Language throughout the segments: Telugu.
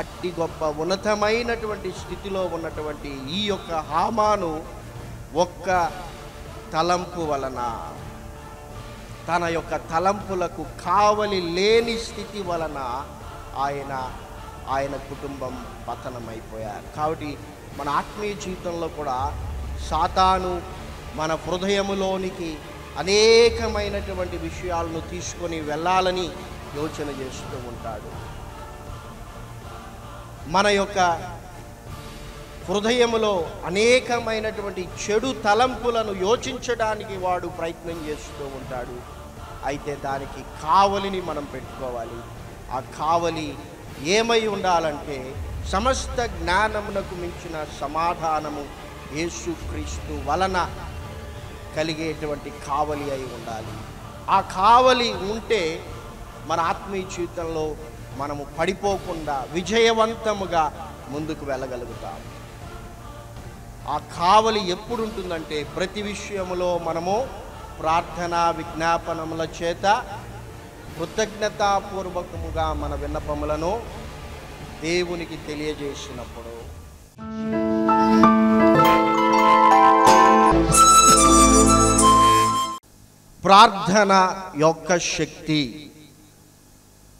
అట్టి గొప్ప ఉన్నతమైనటువంటి స్థితిలో ఉన్నటువంటి ఈ యొక్క హామాను ఒక్క తలంపు వలన తన యొక్క తలంపులకు కావలి లేని స్థితి వలన ఆయన ఆయన కుటుంబం పతనమైపోయారు. కాబట్టి మన ఆత్మీయ జీవితంలో కూడా సాతాను మన హృదయములోనికి అనేకమైనటువంటి విషయాలను తీసుకొని వెళ్ళాలని యోచన చేస్తూ ఉంటాడు. మన యొక్క హృదయములో అనేకమైనటువంటి చెడు తలంపులను యోచించడానికి వాడు ప్రయత్నం చేస్తూ ఉంటాడు. అయితే దానికి కావలిని మనం పెట్టుకోవాలి. ఆ కావలి ఏమై ఉండాలంటే సమస్త జ్ఞానమునకు మించిన సమాధానము యేసుక్రీస్తు వలన కలిగేటువంటి కావలి అయి ఉండాలి. ఆ కావలి ఉంటే మన ఆత్మీయ జీవితంలో మనము పడిపోకుండా విజయవంతముగా ముందుకు వెళ్ళగలుగుతాం. ఆ కావలి ఎప్పుడు ఉంటుందంటే ప్రతి విషయంలో మనము ప్రార్థన విజ్ఞాపనముల చేత కృతజ్ఞతాపూర్వకముగా మన విన్నపములను దేవునికి తెలియజేసినప్పుడు. ప్రార్థన యొక్క శక్తి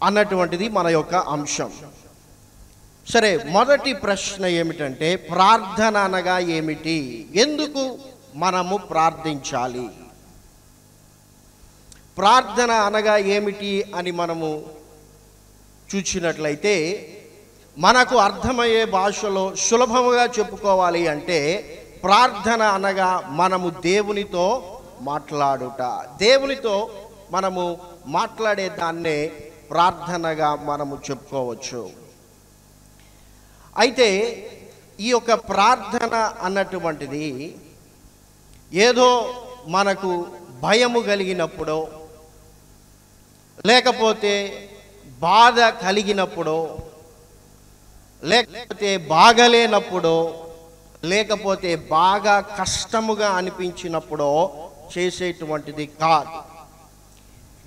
అన్నటువంటిది మన యొక్క అంశం. సరే మొదటి ప్రశ్న ఏమిటంటే ప్రార్థన అనగా ఏమిటి? ఎందుకు మనము ప్రార్థించాలి? ప్రార్థన అనగా ఏమిటి అని మనము చూచినట్లయితే మనకు అర్థమయ్యే భాషలో సులభముగా చెప్పుకోవాలి అంటే ప్రార్థన అనగా మనము దేవునితో మాట్లాడుట. దేవునితో మనము మాట్లాడే దాన్నే ప్రార్థనగా మనము చెప్పుకోవచ్చు. అయితే ఈ యొక్క ప్రార్థన అన్నటువంటిది ఏదో మనకు భయము కలిగినప్పుడో లేకపోతే బాధ కలిగినప్పుడో లేకపోతే బాగలేనప్పుడో లేకపోతే బాగా కష్టముగా అనిపించినప్పుడో చేసేటువంటిది కాదు.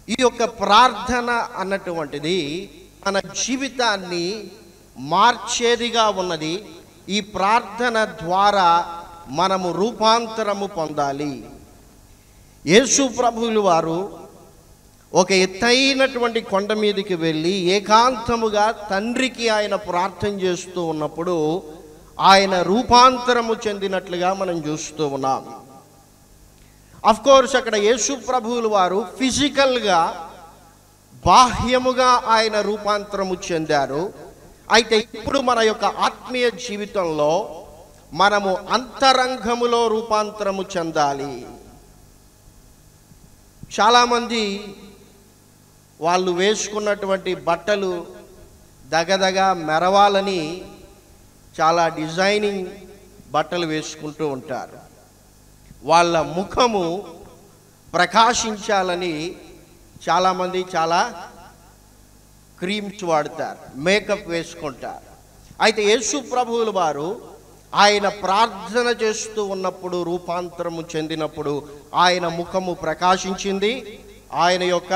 ఈ యొక్క ప్రార్థన అన్నటువంటిది మన జీవితాన్ని మార్చేదిగా ఉన్నది. ఈ ప్రార్థన ద్వారా మనము రూపాంతరము పొందాలి. యేసు ప్రభువులు వారు ఒక ఎత్తైనటువంటి కొండ మీదకి వెళ్ళి ఏకాంతముగా తండ్రికి ఆయన ప్రార్థన చేస్తూ ఉన్నప్పుడు ఆయన రూపాంతరము చెందినట్లుగా మనం చూస్తూ ఉన్నాం. అఫ్ కోర్స్ అక్కడ యేసు ప్రభువులు వారు ఫిజికల్గా బాహ్యముగా ఆయన రూపాంతరము చెందారు. అయితే ఇప్పుడు మన యొక్క ఆత్మీయ జీవితంలో మనము అంతరంగములో రూపాంతరము చెందాలి. చాలామంది వాళ్ళు వేసుకున్నటువంటి బట్టలు దగదగ మెరవాలని చాలా డిజైనింగ్ బట్టలు వేసుకుంటూ ఉంటారు. వాళ్ళ ముఖము ప్రకాశించాలని చాలామంది చాలా క్రీమ్స్ వాడతారు మేకప్ వేసుకుంటారు. అయితే యేసు ప్రభువులు వారు ఆయన ప్రార్థన చేస్తూ ఉన్నప్పుడు రూపాంతరము చెందినప్పుడు ఆయన ముఖము ప్రకాశించింది ఆయన యొక్క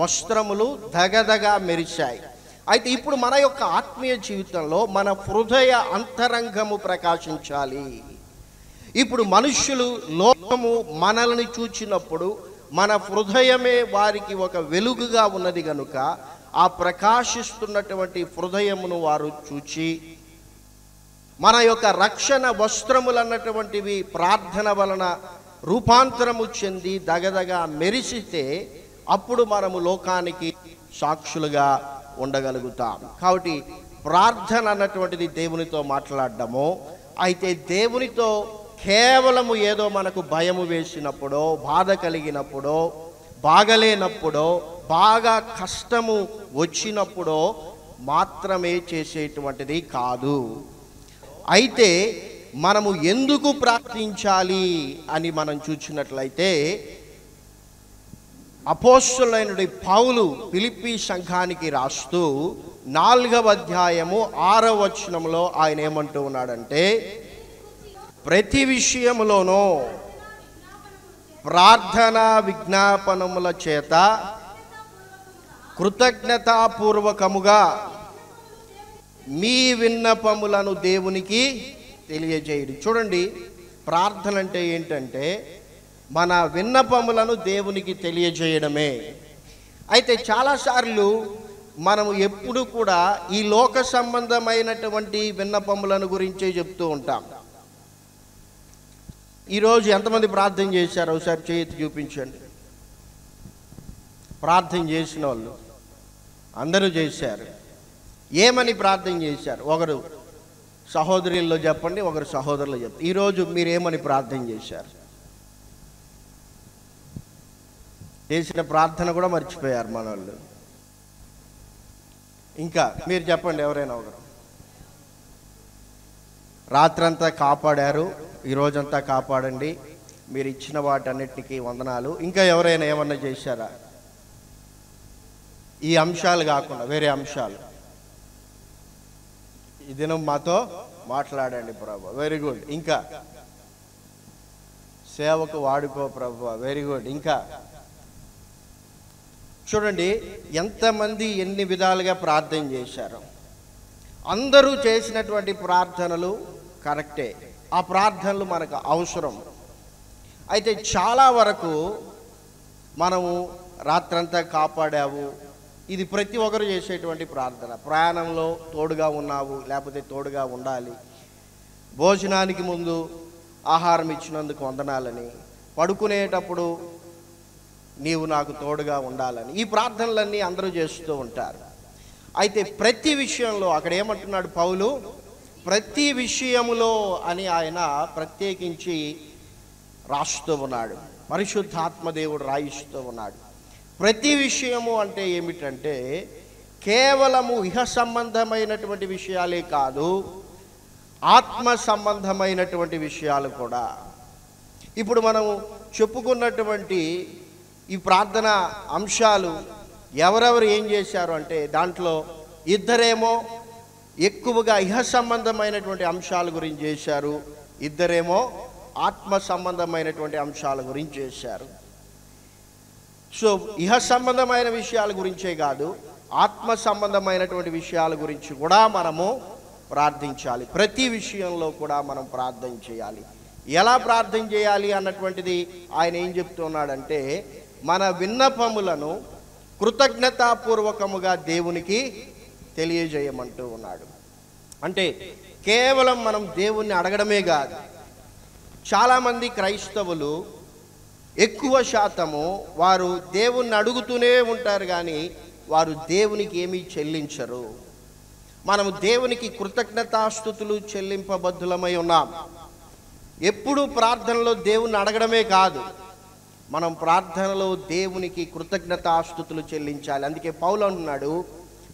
వస్త్రములు దగదగా మెరిశాయి. అయితే ఇప్పుడు మన యొక్క ఆత్మీయ జీవితంలో మన హృదయ అంతరంగము ప్రకాశించాలి. ఇప్పుడు మనుష్యులు లోకము మనల్ని చూచినప్పుడు మన హృదయమే వారికి ఒక వెలుగుగా ఉన్నది గనుక ఆ ప్రకాశిస్తున్నటువంటి హృదయమును వారు చూచి మన యొక్క రక్షణ వస్త్రములన్నటువంటివి ప్రార్థన వలన రూపాంతరము చెంది దగదగా మెరిసితే అప్పుడు మనము లోకానికి సాక్షులుగా ఉండగలుగుతాం. కాబట్టి ప్రార్థన అన్నటువంటిది దేవునితో మాట్లాడడము. అయితే దేవునితో కేవలము ఏదో మనకు భయము వేసినప్పుడో బాధ కలిగినప్పుడో బాగలేనప్పుడో బాగా కష్టము వచ్చినప్పుడో మాత్రమే చేసేటువంటిది కాదు. అయితే మనము ఎందుకు ప్రార్థించాలి అని మనం చూసినట్లయితే అపోస్తులైనడి పౌలు పిలిపి సంఘానికి రాస్తూ నాలుగవ అధ్యాయము ఆరవ వచనంలో ఆయన ఏమంటూ ఉన్నాడంటే ప్రతి విషయములోనూ ప్రార్థనా విజ్ఞాపనముల చేత కృతజ్ఞతాపూర్వకముగా మీ విన్నపములను దేవునికి తెలియజేయడు. చూడండి ప్రార్థన అంటే ఏంటంటే మన విన్నపములను దేవునికి తెలియజేయడమే. అయితే చాలాసార్లు మనము ఎప్పుడు కూడా ఈ లోక సంబంధమైనటువంటి విన్నపములను గురించే చెప్తూ ఉంటాం. ఈరోజు ఎంతమంది ప్రార్థన చేశారు? ఒకసారి చేతి చూపించండి. ప్రార్థన చేసిన వాళ్ళు అందరూ చేశారు. ఏమని ప్రార్థన చేశారు? ఒకరు సహోదరుల్లో చెప్పండి ఒకరు సహోదరులు చెప్పండి. ఈరోజు మీరు ఏమని ప్రార్థన చేశారు? చేసిన ప్రార్థన కూడా మర్చిపోయారు మన వాళ్ళు ఇంకా మీరు చెప్పండి ఎవరైనా ఒకరు. రాత్రంతా కాపాడారు. ఈ రోజంతా కాపాడండి. మీరు ఇచ్చిన వాటన్నిటికీ వందనాలు. ఇంకా ఎవరైనా ఏమన్నా చేశారా? ఈ అంశాలు కాకుండా వేరే అంశాలు. ఈ దినం మాతో మాట్లాడండి ప్రభు. వెరీ గుడ్ ఇంకా. సేవకు వాడుకో ప్రభు. వెరీ గుడ్ ఇంకా. చూడండి ఎంతమంది ఎన్ని విధాలుగా ప్రార్థన చేశారు. అందరూ చేసినటువంటి ప్రార్థనలు కరెక్టే. ఆ ప్రార్థనలు మనకు అవసరం. అయితే చాలా వరకు మనము రాత్రంతా కాపాడావు. ఇది ప్రతి ఒక్కరు చేసేటువంటి ప్రార్థన. ప్రయాణంలో తోడుగా ఉన్నావు లేకపోతే తోడుగా ఉండాలి. భోజనానికి ముందు ఆహారం ఇచ్చినందుకు వందనాలని. పడుకునేటప్పుడు నీవు నాకు తోడుగా ఉండాలని. ఈ ప్రార్థనలన్నీ అందరూ చేస్తూ ఉంటారు. అయితే ప్రతి విషయంలో అక్కడ ఏమంటున్నాడు పౌలు? ప్రతి విషయములో అని ఆయన ప్రత్యేకించి రాస్తూ ఉన్నాడు. పరిశుద్ధాత్మదేవుడు రాయిస్తూ ఉన్నాడు. ప్రతి విషయము అంటే ఏమిటంటే కేవలము ఇహ సంబంధమైనటువంటి విషయాలే కాదు ఆత్మ సంబంధమైనటువంటి విషయాలు కూడా. ఇప్పుడు మనం చెప్పుకున్నటువంటి ఈ ప్రార్థన అంశాలు ఎవరెవరు ఏం చేశారు అంటే దాంట్లో ఇద్దరేమో ఎక్కువగా ఇహ సంబంధమైనటువంటి అంశాల గురించి చేశారు. ఇద్దరేమో ఆత్మ సంబంధమైనటువంటి అంశాల గురించి చేశారు. సో ఇహ సంబంధమైన విషయాల గురించే కాదు ఆత్మ సంబంధమైనటువంటి విషయాల గురించి కూడా మనము ప్రార్థించాలి. ప్రతి విషయంలో కూడా మనం ప్రార్థన చేయాలి. ఎలా ప్రార్థన చేయాలి అన్నటువంటిది ఆయన ఏం చెప్తున్నాడంటే మన విన్నపములను కృతజ్ఞతాపూర్వకముగా దేవునికి తెలియజేయమంటూ ఉన్నాడు. అంటే కేవలం మనం దేవుణ్ణి అడగడమే కాదు చాలామంది క్రైస్తవులు ఎక్కువ శాతము వారు దేవుణ్ణి అడుగుతూనే ఉంటారు కానీ వారు దేవునికి ఏమీ చెల్లించరు. మనము దేవునికి కృతజ్ఞతాస్థుతులు చెల్లింపబద్ధులమై ఉన్నాం. ఎప్పుడు ప్రార్థనలో దేవుణ్ణి అడగడమే కాదు మనం ప్రార్థనలో దేవునికి కృతజ్ఞతాస్థుతులు చెల్లించాలి. అందుకే పౌలు అంటున్నాడు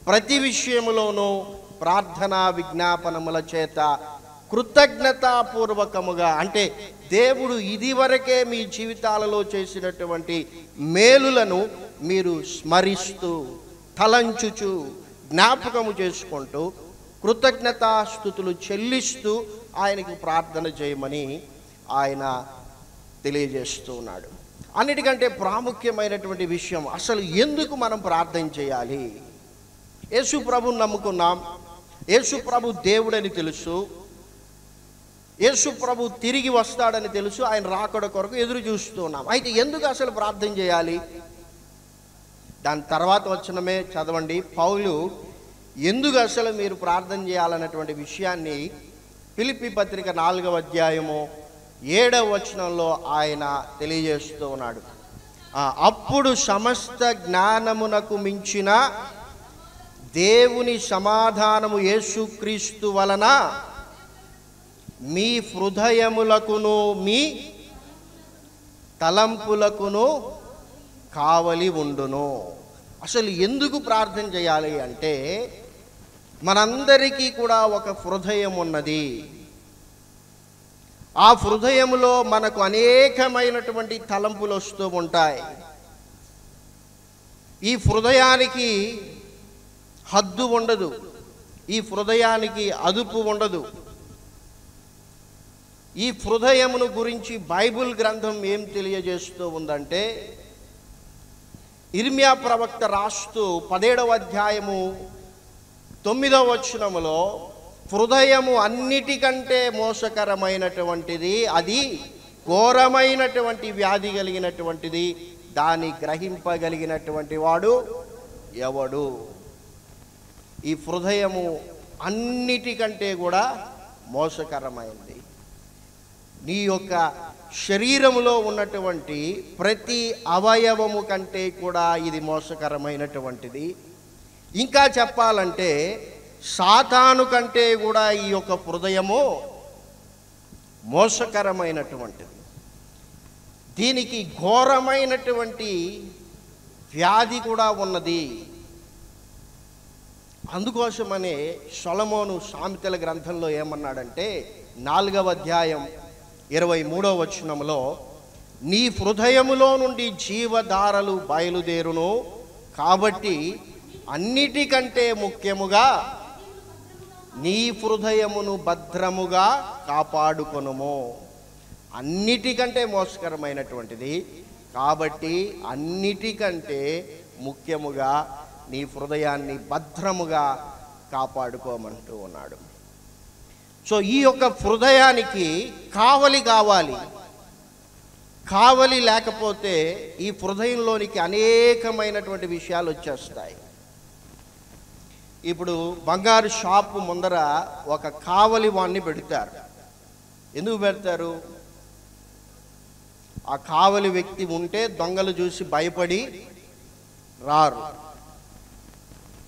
ప్రతి విషయములోనూ ప్రార్థనా విజ్ఞాపనముల చేత కృతజ్ఞతాపూర్వకముగా అంటే దేవుడు ఇదివరకే మీ జీవితాలలో చేసినటువంటి మేలులను మీరు స్మరిస్తూ తలంచుచు జ్ఞాపకము చేసుకుంటూ కృతజ్ఞతాస్థుతులు చెల్లిస్తూ ఆయనకు ప్రార్థన చేయమని ఆయన తెలియజేస్తూ ఉన్నాడు. అన్నిటికంటే ప్రాముఖ్యమైనటువంటి విషయం అసలు ఎందుకు మనం ప్రార్థన చేయాలి? యేసు ప్రభుని నమ్ముకున్నాం. యేసు ప్రభు దేవుడని తెలుసు. యేసు ప్రభు తిరిగి వస్తాడని తెలుసు. ఆయన రాకడ కొరకు ఎదురు చూస్తున్నాం. అయితే ఎందుకు అసలు ప్రార్థన చేయాలి? దాని తర్వాత వచ్చినమే చదవండి. పౌలు ఎందుకు అసలు మీరు ప్రార్థన చేయాలన్నటువంటి విషయాన్ని పిలిపి పత్రిక నాలుగవ అధ్యాయము ఏడవ వచనంలో ఆయన తెలియజేస్తూ ఉన్నాడు. అప్పుడు సమస్త జ్ఞానమునకు మించిన దేవుని సమాధానము యేసుక్రీస్తు వలన మీ హృదయములకును మీ తలంపులకును కావలి ఉండును. అసలు ఎందుకు ప్రార్థన చేయాలి అంటే మనందరికీ కూడా ఒక హృదయం ఉన్నది. ఆ హృదయంలో మనకు అనేకమైనటువంటి తలంపులు వస్తూ ఉంటాయి. ఈ హృదయానికి హద్దు ఉండదు. ఈ హృదయానికి అదుపు ఉండదు. ఈ హృదయమును గురించి బైబిల్ గ్రంథం ఏం తెలియజేస్తూ ఉందంటే ఇర్మియా ప్రవక్త రాస్తూ పదేడవ అధ్యాయము తొమ్మిదవ వచనములో హృదయము అన్నిటికంటే మోసకరమైనటువంటిది అది ఘోరమైనటువంటి వ్యాధి కలిగినటువంటిది దాన్ని గ్రహింపగలిగినటువంటి వాడు ఎవడు? ఈ హృదయము అన్నిటికంటే కూడా మోసకరమైంది. నీ యొక్క శరీరములో ఉన్నటువంటి ప్రతి అవయవము కంటే కూడా ఇది మోసకరమైనటువంటిది. ఇంకా చెప్పాలంటే సాతాను కంటే కూడా ఈ యొక్క హృదయము మోసకరమైనటువంటిది. దీనికి ఘోరమైనటువంటి వ్యాధి కూడా ఉన్నది. అందుకోసమనే సొలమోను సామెతల గ్రంథంలో ఏమన్నాడంటే నాలుగవ అధ్యాయం ఇరవై మూడవ వచనంలో నీ హృదయములో నుండి జీవధారలు బయలుదేరును కాబట్టి అన్నిటికంటే ముఖ్యముగా నీ హృదయమును భద్రముగా కాపాడుకొనుము. అన్నిటికంటే మోసకరమైనటువంటిది కాబట్టి అన్నిటికంటే ముఖ్యముగా నీ హృదయాన్ని భద్రముగా కాపాడుకోమంటూ ఉన్నాడు. సో ఈ యొక్క హృదయానికి కావలి కావాలి. కావలి లేకపోతే ఈ హృదయంలోనికి అనేకమైనటువంటి విషయాలు వచ్చేస్తాయి. ఇప్పుడు బంగారు షాపు ముందర ఒక కావలి వాణ్ణి పెడతారు. ఎందుకు పెడతారు? ఆ కావలి వ్యక్తి ఉంటే దొంగలు చూసి భయపడి రారు.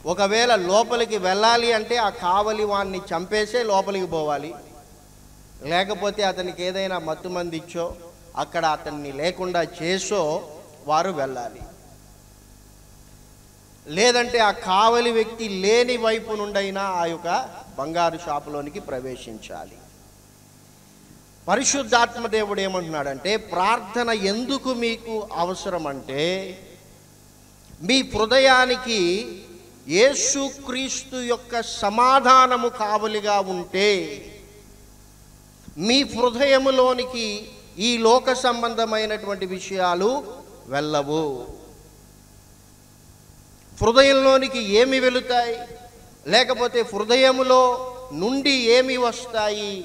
ఒకవేళ లోపలికి వెళ్ళాలి అంటే ఆ కావలి వాణ్ణి చంపేసే లోపలికి పోవాలి. లేకపోతే అతనికి ఏదైనా మత్తు మంది ఇచ్చో అక్కడ అతన్ని లేకుండా చేసో వారు వెళ్ళాలి. లేదంటే ఆ కావలి వ్యక్తి లేని వైపు నుండైనా ఆ యొక్క బంగారు షాపులోనికి ప్రవేశించాలి. పరిశుద్ధాత్మ దేవుడు ఏమంటున్నాడంటే ప్రార్థన ఎందుకు మీకు అవసరం అంటే మీ హృదయానికి యేసుక్రీస్తు యొక్క సమాధానము కావలిగా ఉంటే మీ హృదయములోనికి ఈ లోక సంబంధమైనటువంటి విషయాలు వెళ్ళవు. హృదయంలోనికి ఏమి వెళుతాయి? లేకపోతే హృదయములో నుండి ఏమి వస్తాయి?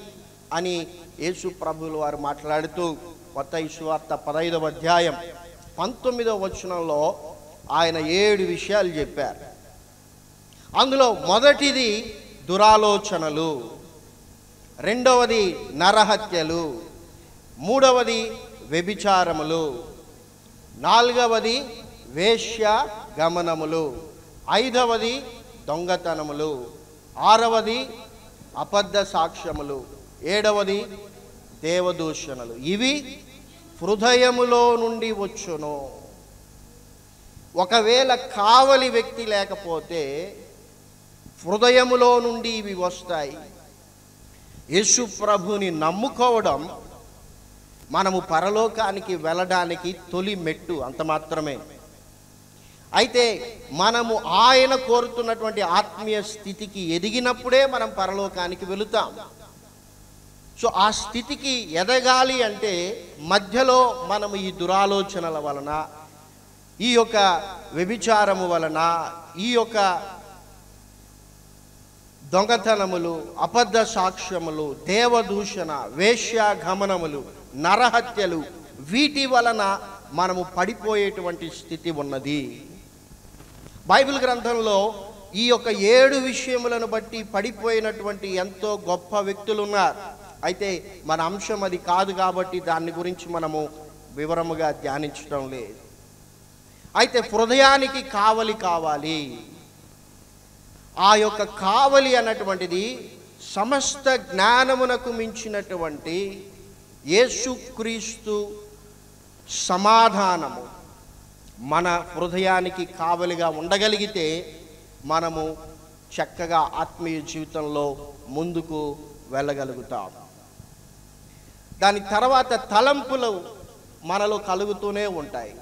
అని యేసు ప్రభులు వారు మాట్లాడుతూ కొత్త ఇసువార్త పదైదవ అధ్యాయం పంతొమ్మిదవ వచనంలో ఆయన ఏడు విషయాలు చెప్పారు. అందులో మొదటిది దురాలోచనలు రెండవది నరహత్యలు మూడవది వ్యభిచారములు నాలుగవది వేశ్య గమనములు ఐదవది దొంగతనములు ఆరవది అబద్ధ సాక్ష్యములు ఏడవది దేవదూషణలు. ఇవి హృదయములో నుండి వచ్చును. ఒకవేళ కావలి వ్యక్తి లేకపోతే హృదయములో నుండి ఇవి వస్తాయి. యేసు ప్రభుని నమ్ముకోవడం మనము పరలోకానికి వెళ్ళడానికి తొలి మెట్టు అంత మాత్రమే. అయితే మనము ఆయన కోరుతున్నటువంటి ఆత్మీయ స్థితికి ఎదిగినప్పుడే మనం పరలోకానికి వెళుతాం. సో ఆ స్థితికి ఎదగాలి అంటే మధ్యలో మనము ఈ దురాలోచనల వలన ఈ యొక్క వ్యభిచారము వలన ఈ యొక్క దొంగతనములు అబద్ధ సాక్ష్యములు దేవదూషణ వేశ్యాగమనములు నరహత్యలు వీటి వలన మనము పడిపోయేటువంటి స్థితి ఉన్నది. బైబిల్ గ్రంథంలో ఈ యొక్క ఏడు విషయములను బట్టి పడిపోయినటువంటి ఎంతో గొప్ప వ్యక్తులు ఉన్నారు అయితే మన అంశం అది కాదు కాబట్టి దాని గురించి మనము వివరముగా ధ్యానించడం లేదు. అయితే హృదయానికి కావలి కావాలి. ఆ యొక్క కావలి అన్నటువంటిది సమస్త జ్ఞానమునకు మించినటువంటి యేసుక్రీస్తు సమాధానము. మన హృదయానికి కావలిగా ఉండగలిగితే మనము చక్కగా ఆత్మీయ జీవితంలో ముందుకు వెళ్ళగలుగుతాం. దాని తర్వాత తలంపులు మనలో కలుగుతూనే ఉంటాయి.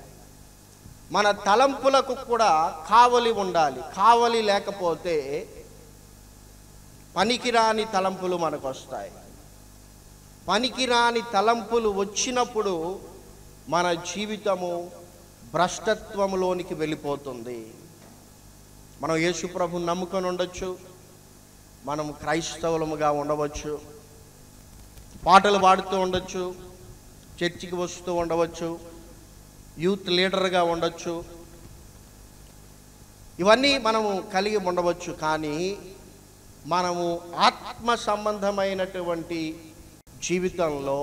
మన తలంపులకు కూడా కావలి ఉండాలి. కావలి లేకపోతే పనికిరాని తలంపులు మనకు వస్తాయి. పనికిరాని తలంపులు వచ్చినప్పుడు మన జీవితము భ్రష్టత్వములోనికి వెళ్ళిపోతుంది. మనం యేసుప్రభు నమ్ముకొని ఉండొచ్చు. మనం క్రైస్తవులముగా ఉండవచ్చు. పాటలు పాడుతూ ఉండొచ్చు. చర్చికి వస్తూ ఉండవచ్చు. యూత్ లీడర్గా ఉండొచ్చు. ఇవన్నీ మనము కలిగి ఉండవచ్చు కానీ మనము ఆత్మ సంబంధమైనటువంటి జీవితంలో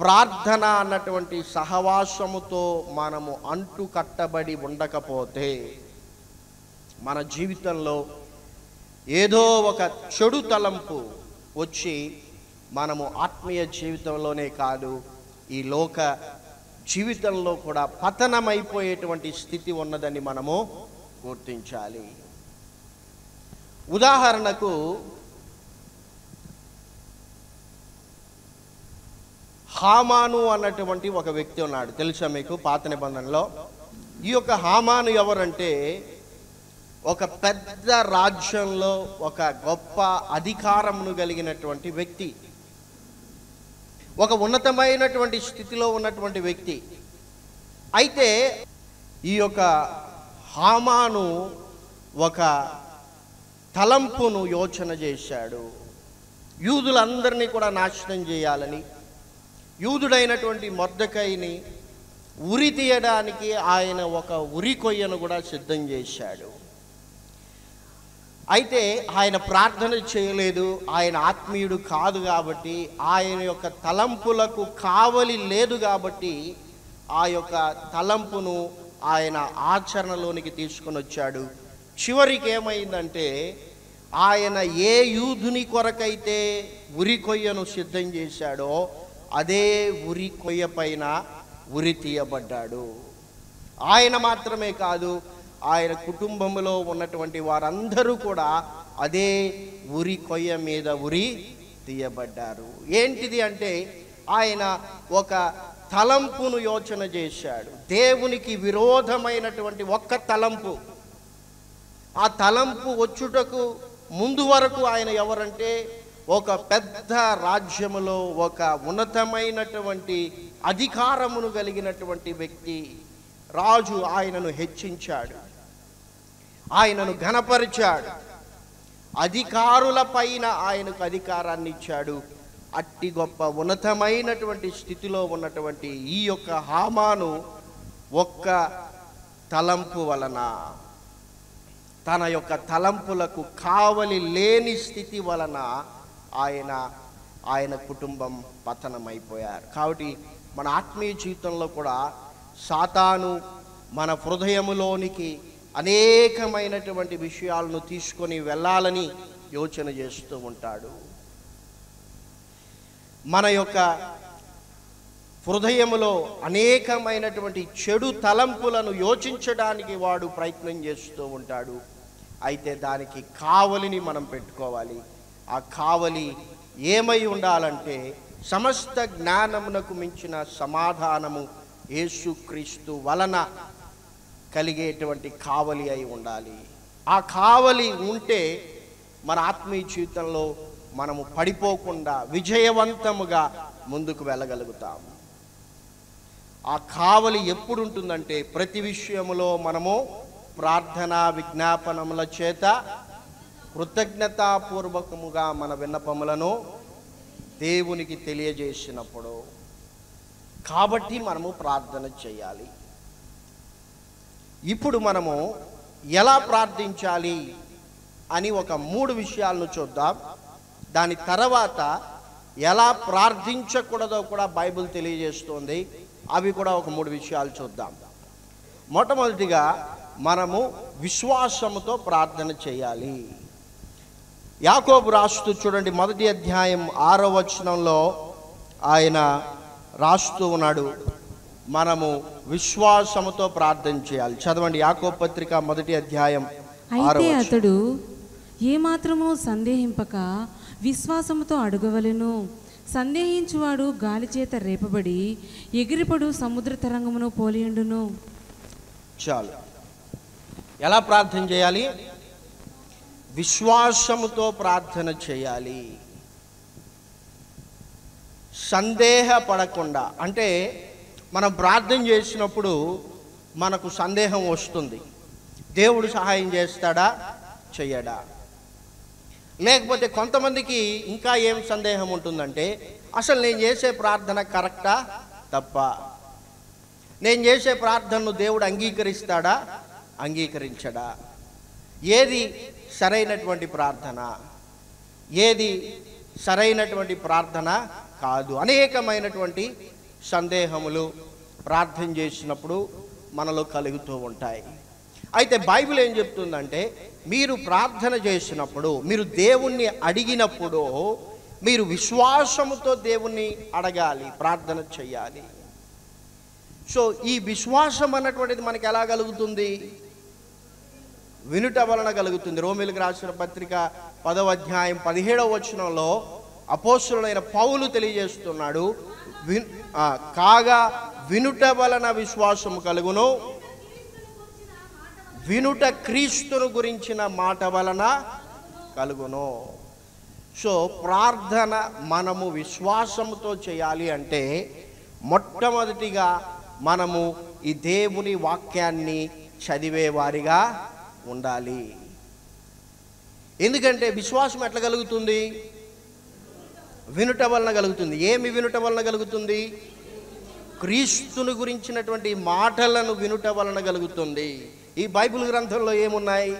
ప్రార్థన అన్నటువంటి సహవాసముతో మనము అంటు కట్టబడి ఉండకపోతే మన జీవితంలో ఏదో ఒక చెడు తలంపు వచ్చి మనము ఆత్మీయ జీవితంలోనే కాదు ఈ లోక జీవితంలో కూడా పతనమైపోయేటువంటి స్థితి ఉన్నదని మనము గుర్తించాలి. ఉదాహరణకు హామాను అన్నటువంటి ఒక వ్యక్తి ఉన్నాడు. తెలుసా మీకు? పాత నిబంధనలో. ఈ యొక్క హామాను ఎవరంటే ఒక పెద్ద రాజ్యంలో ఒక గొప్ప అధికారమును కలిగినటువంటి వ్యక్తి. ఒక ఉన్నతమైనటువంటి స్థితిలో ఉన్నటువంటి వ్యక్తి. అయితే ఈ యొక్క హామాను ఒక తలంపును యోచన చేశాడు. యూదులందరినీ కూడా నాశనం చేయాలని యూదుడైనటువంటి మొద్దకైని ఉరి తీయడానికి ఆయన ఒక ఉరి కొయ్యను కూడా సిద్ధం చేశాడు. అయితే ఆయన ప్రార్థన చేయలేదు. ఆయన ఆత్మీయుడు కాదు కాబట్టి ఆయన యొక్క తలంపులకు కావలి లేదు కాబట్టి ఆ యొక్క తలంపును ఆయన ఆచరణలోనికి తీసుకొని వచ్చాడు. చివరికి ఏమైందంటే ఆయన ఏ యూదుని కొరకైతే ఉరి కొయ్యను సిద్ధం చేశాడో అదే ఉరి కొయ్య పైన ఉరి తీయబడ్డాడు. ఆయన మాత్రమే కాదు ఆయన కుటుంబంలో ఉన్నటువంటి వారందరూ కూడా అదే ఉరి కొయ్య మీద ఉరి తీయబడ్డారు. ఏంటిది అంటే ఆయన ఒక తలంపును యోచన చేశాడు. దేవునికి విరోధమైనటువంటి ఒక్క తలంపు. ఆ తలంపు వచ్చుటకు ముందు వరకు ఆయన ఎవరంటే ఒక పెద్ద రాజ్యములో ఒక ఉన్నతమైనటువంటి అధికారమును కలిగినటువంటి వ్యక్తి. రాజు ఆయనను హెచ్చించాడు. ఆయనను ఘనపరిచాడు. అధికారుల పైన ఆయనకు అధికారాన్ని ఇచ్చాడు. అట్టి గొప్ప ఉన్నతమైనటువంటి స్థితిలో ఉన్నటువంటి ఈ యొక్క హామాను ఒక్క తలంపు వలన తన యొక్క తలంపులకు కావలి లేని స్థితి వలన ఆయన ఆయన కుటుంబం పతనమైపోయారు. కాబట్టి మన ఆత్మీయ జీవితంలో కూడా సాతాను మన హృదయములోనికి అనేకమైనటువంటి విషయాలను తీసుకొని వెళ్ళాలని యోచన చేస్తూ ఉంటాడు. మన యొక్క హృదయములో అనేకమైనటువంటి చెడు తలంపులను యోచించడానికి వాడు ప్రయత్నం చేస్తూ ఉంటాడు. అయితే దానికి కావలిని మనం పెట్టుకోవాలి. ఆ కావలి ఏమై ఉండాలంటే సమస్త జ్ఞానమునకు మించిన సమాధానము యేసుక్రీస్తు వలన కలిగేటువంటి కావలి అయి ఉండాలి. ఆ కావలి ఉంటే మన ఆత్మీయ జీవితంలో మనము పడిపోకుండా విజయవంతముగా ముందుకు వెళ్ళగలుగుతాము ఆ కావలి ఎప్పుడు ఉంటుందంటే ప్రతి విషయములో మనము ప్రార్థనా విజ్ఞాపనముల చేత కృతజ్ఞతాపూర్వకముగా మన విన్నపములను దేవునికి తెలియజేసినప్పుడు. కాబట్టి మనము ప్రార్థన చేయాలి. ఇప్పుడు మనము ఎలా ప్రార్థించాలి అని ఒక మూడు విషయాలను చూద్దాం. దాని తర్వాత ఎలా ప్రార్థించకూడదో కూడా బైబిల్ తెలియజేస్తుంది. అవి కూడా ఒక మూడు విషయాలు చూద్దాం. మొట్టమొదటిగా మనము విశ్వాసముతో ప్రార్థన చేయాలి. యాకోబు రాస్తూ చూడండి మొదటి అధ్యాయం ఆరో వచనంలో ఆయన రాస్తూ ఉన్నాడు. మనము విశ్వాసముతో ప్రార్థన చేయాలి. చదవండి యాకోబు పత్రిక మొదటి అధ్యాయం అయితే. అతడు ఏమాత్రము సందేహింపక విశ్వాసముతో అడుగవలెను. సందేహించువాడు గాలి చేత రేపబడి ఎగిరిపడు సముద్ర తరంగమును పోలియుండును. చాలు. ఎలా ప్రార్థన చేయాలి? విశ్వాసముతో ప్రార్థన చేయాలి. సందేహపడకుండా అంటే మనం ప్రార్థన చేసినప్పుడు మనకు సందేహం వస్తుంది. దేవుడు సహాయం చేస్తాడా? చెయ్యడా? లేకపోతే కొంతమందికి ఇంకా ఏం సందేహం ఉంటుందంటే అసలు నేను చేసే ప్రార్థన కరెక్టా? తప్ప. నేను చేసే ప్రార్థనను దేవుడు అంగీకరిస్తాడా? అంగీకరించడా? ఏది సరైనటువంటి ప్రార్థన? ఏది సరైనటువంటి ప్రార్థన కాదు. అనేకమైనటువంటి సందేహములు ప్రార్థన చేసినప్పుడు మనలో కలుగుతూ ఉంటాయి. అయితే బైబిల్ ఏం చెప్తుందంటే మీరు ప్రార్థన చేసినప్పుడు మీరు దేవుణ్ణి అడిగినప్పుడు మీరు విశ్వాసముతో దేవుణ్ణి అడగాలి ప్రార్థన చేయాలి. సో ఈ విశ్వాసం అన్నటువంటిది మనకి ఎలా కలుగుతుంది? వినుట వలన కలుగుతుంది. రోమిలకు రాసిన పత్రిక పదవ అధ్యాయం పదిహేడవ వచనంలో అపోసులైన పౌలు తెలియజేస్తున్నాడు కాగా వినుట వలన విశ్వాసము కలుగును. వినుట క్రీస్తును గురించిన మాట వలన కలుగును. సో ప్రార్థన మనము విశ్వాసముతో చేయాలి అంటే మొట్టమొదటిగా మనము ఈ దేవుని వాక్యాన్ని చదివేవారిగా ఉండాలి. ఎందుకంటే విశ్వాసం ఎట్లా కలుగుతుంది? వినుట వలన కలుగుతుంది. ఏమి వినుట వలన కలుగుతుంది? క్రీస్తుని గురించినటువంటి మాటలను వినుట వలన కలుగుతుంది. ఈ బైబిల్ గ్రంథంలో ఏమున్నాయి?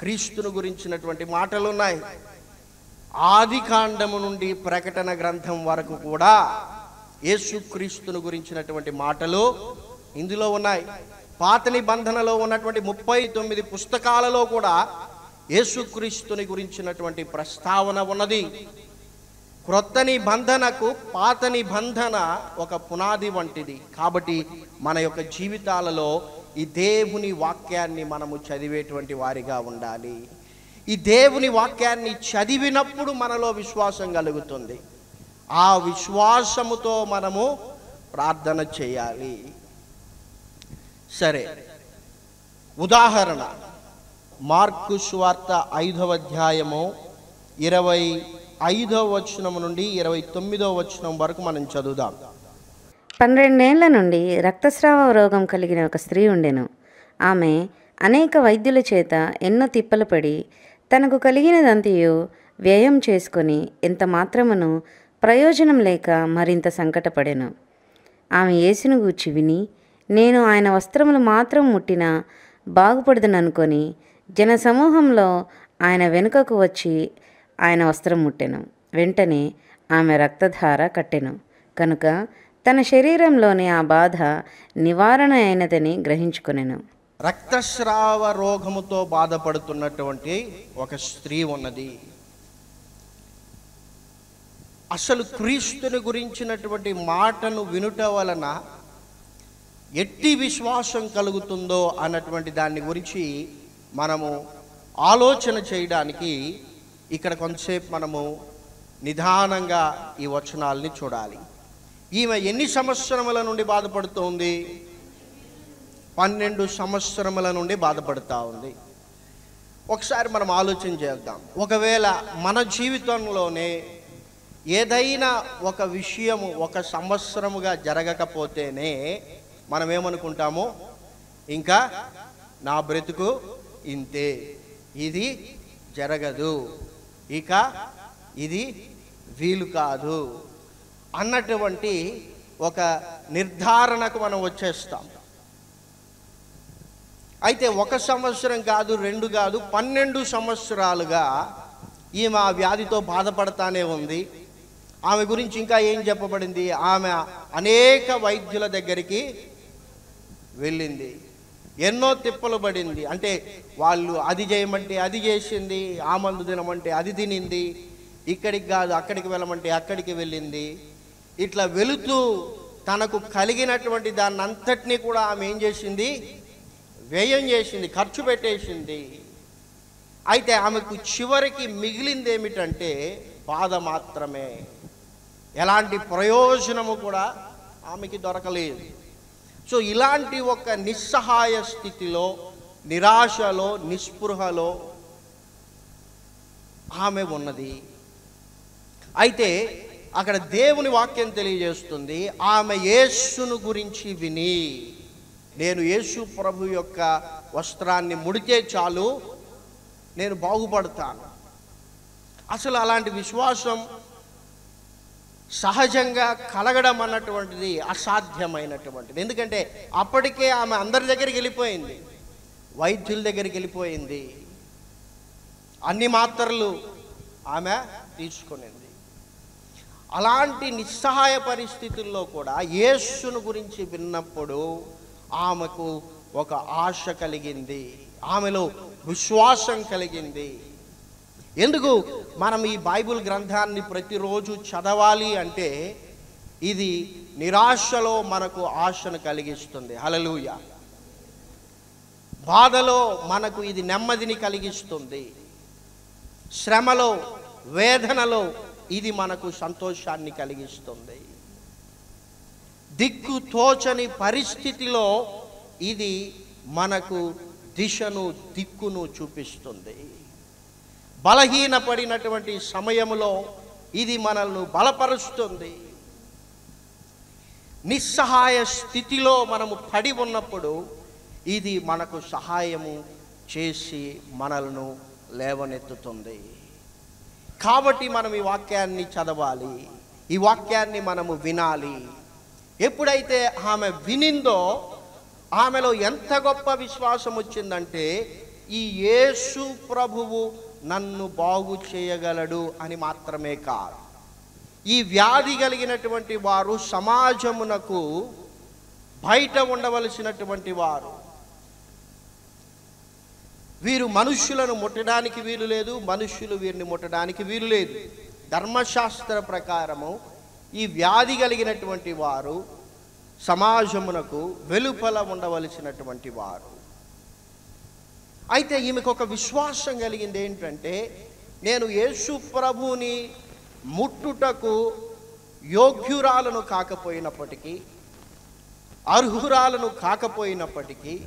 క్రీస్తును గురించినటువంటి మాటలు ఉన్నాయి. ఆది కాండము నుండి ప్రకటన గ్రంథం వరకు కూడా యేసుక్రీస్తును గురించినటువంటి మాటలు ఇందులో ఉన్నాయి. పాత నిబంధనలో ఉన్నటువంటి ముప్పై తొమ్మిది పుస్తకాలలో కూడా యేసుక్రీస్తుని గురించినటువంటి ప్రస్తావన ఉన్నది. క్రొత్త నిబంధనకు పాత నిబంధన ఒక పునాది వంటిది. కాబట్టి మన యొక్క జీవితాలలో ఈ దేవుని వాక్యాన్ని మనము చదివేటువంటి వారిగా ఉండాలి. ఈ దేవుని వాక్యాన్ని చదివినప్పుడు మనలో విశ్వాసం కలుగుతుంది. ఆ విశ్వాసముతో మనము ప్రార్థన చేయాలి. సరే ఉదాహరణ. మార్కు స్వార్త ఐదవ అధ్యాయము ఇరవై ఐదవ వచనం నుండి ఇరవై తొమ్మిదవ వచనం వరకు మనం చదువుదాం. పన్నెండేళ్ళ నుండి రక్తస్రావ రోగం కలిగిన ఒక స్త్రీ ఉండెను. ఆమె అనేక వైద్యుల చేత ఎన్నో తిప్పలు పడి తనకు కలిగినదంతయు వ్యయం చేసుకొని ఎంత మాత్రమును ప్రయోజనం లేక మరింత సంకటపడెను. ఆమె యేసును గూర్చి విని నేను ఆయన వస్త్రములు మాత్రం ముట్టినా బాగుపడదననుకొని జనసమూహంలో ఆయన వెనుకకు వచ్చి ఆయన వస్త్రం ముట్టెను. వెంటనే ఆమె రక్తధార కట్టెను. కనుక తన శరీరంలోని ఆ బాధ నివారణ అయినదని గ్రహించుకునేను. రక్తస్రావ రోగముతో బాధపడుతున్నటువంటి ఒక స్త్రీ ఉన్నది. అసలు క్రీస్తుని గురించినటువంటి మాటను వినుట వలన ఎట్టి విశ్వాసం కలుగుతుందో అన్నటువంటి దాన్ని గురించి మనము ఆలోచన చేయడానికి ఇక్కడ కొంతసేపు మనము నిదానంగా ఈ వచనాల్ని చూడాలి. ఈమె ఎన్ని సంవత్సరముల నుండి బాధపడుతోంది? పన్నెండు సంవత్సరముల నుండి బాధపడుతూ ఉంది. ఒకసారి మనం ఆలోచన చేద్దాం. ఒకవేళ మన జీవితంలోనే ఏదైనా ఒక విషయము ఒక సంవత్సరముగా జరగకపోతేనే మనం ఏమనుకుంటాము ఇంకా నా బ్రతుకు ఇంతే. ఇది జరగదు. ఇక ఇది వీలు కాదు. అన్నటువంటి ఒక నిర్ధారణకు మనం వచ్చేస్తాం. అయితే ఒక సంవత్సరం కాదు రెండు కాదు పన్నెండు సంవత్సరాలుగా ఈమె ఆ వ్యాధితో బాధపడతానే ఉంది. ఆమె గురించి ఇంకా ఏం చెప్పబడింది? ఆమె అనేక వైద్యుల దగ్గరికి వెళ్ళింది. ఎన్నో తిప్పలు పడింది. అంటే వాళ్ళు అది చేయమంటే అది చేసింది ఆ మందు తినమంటే అది తినింది ఇక్కడికి కాదు అక్కడికి వెళ్ళమంటే అక్కడికి వెళ్ళింది. ఇట్లా వెళుతూ తనకు కలిగినటువంటి దాన్ని అంతటినీ కూడా ఆమె ఏం చేసింది? వ్యయం చేసింది ఖర్చు పెట్టేసింది. అయితే ఆమెకు చివరికి మిగిలింది ఏమిటంటే బాధ మాత్రమే ఎలాంటి ప్రయోజనము కూడా ఆమెకి దొరకలేదు. సో ఇలాంటి ఒక నిస్సహాయ స్థితిలో నిరాశలో నిస్పృహలో ఆమె ఉన్నది. అయితే అక్కడ దేవుని వాక్యం తెలియజేస్తుంది ఆమె యేసును గురించి విని నేను యేసు ప్రభు యొక్క వస్త్రాన్ని ముడితే చాలు నేను బాగుపడతాను. అసలు అలాంటి విశ్వాసం సహజంగా కలగడం అన్నటువంటిది అసాధ్యమైనటువంటిది. ఎందుకంటే అప్పటికే ఆమె అందరి దగ్గరికి వెళ్ళిపోయింది. వైద్యుల దగ్గరికి వెళ్ళిపోయింది. అన్ని మాత్రలు ఆమె తీసుకునింది అలాంటి నిస్సహాయ పరిస్థితుల్లో కూడా యేసును గురించి విన్నప్పుడు ఆమెకు ఒక ఆశ కలిగింది. ఆమెలో విశ్వాసం కలిగింది. ఎందుకు? మనం ఈ బైబిల్ గ్రంథాన్ని ప్రతిరోజు చదవాలి అంటే ఇది నిరాశలో మనకు ఆశను కలిగిస్తుంది. హలలుయ బాధలో మనకు ఇది నెమ్మదిని కలిగిస్తుంది. శ్రమలో వేదనలో ఇది మనకు సంతోషాన్ని కలిగిస్తుంది. దిక్కు తోచని పరిస్థితిలో ఇది మనకు దిశను దిక్కును చూపిస్తుంది. బలహీనపడినటువంటి సమయంలో ఇది మనల్ని బలపరుస్తుంది. నిస్సహాయ స్థితిలో మనము పడి ఉన్నప్పుడు ఇది మనకు సహాయము చేసి మనల్ని లేవనెత్తుతుంది. కాబట్టి మనం ఈ వాక్యాన్ని చదవాలి. ఈ వాక్యాన్ని మనము వినాలి. ఎప్పుడైతే ఆమె వినిందో ఆమెలో ఎంత గొప్ప విశ్వాసం వచ్చిందంటే ఈ యేసు ప్రభువు నన్ను బాగు చేయగలడు అని మాత్రమే కాదు. ఈ వ్యాధి కలిగినటువంటి వారు సమాజమునకు బయట ఉండవలసినటువంటి వారు. వీరు మనుష్యులను ముట్టడానికి వీలు లేదు మనుష్యులు వీరిని ముట్టడానికి వీలు లేదు. ధర్మశాస్త్ర ప్రకారము ఈ వ్యాధి కలిగినటువంటి వారు సమాజమునకు వెలుపల ఉండవలసినటువంటి వారు. అయితే ఈమెకు ఒక విశ్వాసం కలిగింది ఏంటంటే నేను యేసు ప్రభుని ముట్టుటకు యోగ్యురాలను కాకపోయినప్పటికీ అర్హురాలను కాకపోయినప్పటికీ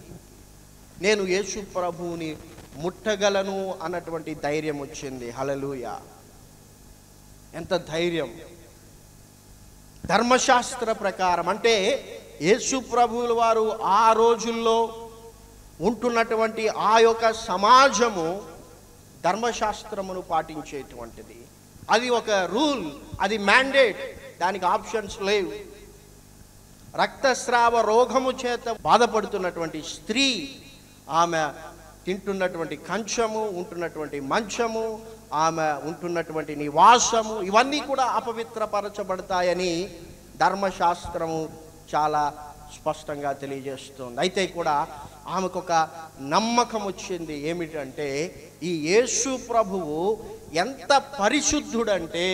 నేను యేసు ప్రభువుని ముట్టగలను అన్నటువంటి ధైర్యం వచ్చింది. హలలుయ ఎంత ధైర్యం. ధర్మశాస్త్ర ప్రకారం అంటే యేసు ప్రభువుల వారు ఆ రోజుల్లో ఉంటున్నటువంటి ఆ యొక్క సమాజము ధర్మశాస్త్రమును పాటించేటువంటిది. అది ఒక రూల్ అది మ్యాండేట్ దానికి ఆప్షన్స్ లేవు. రక్తస్రావ రోగము చేత బాధపడుతున్నటువంటి స్త్రీ ఆమె తింటున్నటువంటి కంచము ఉంటున్నటువంటి మంచము ఆమె ఉంటున్నటువంటి నివాసము ఇవన్నీ కూడా అపవిత్రపరచబడతాయని ధర్మశాస్త్రము చాలా స్పష్టంగా తెలియజేస్తుంది. అయితే కూడా ఆమెకు ఒక నమ్మకం వచ్చింది ఏమిటంటే ఈ యేసు ప్రభువు ఎంత పరిశుద్ధుడంటే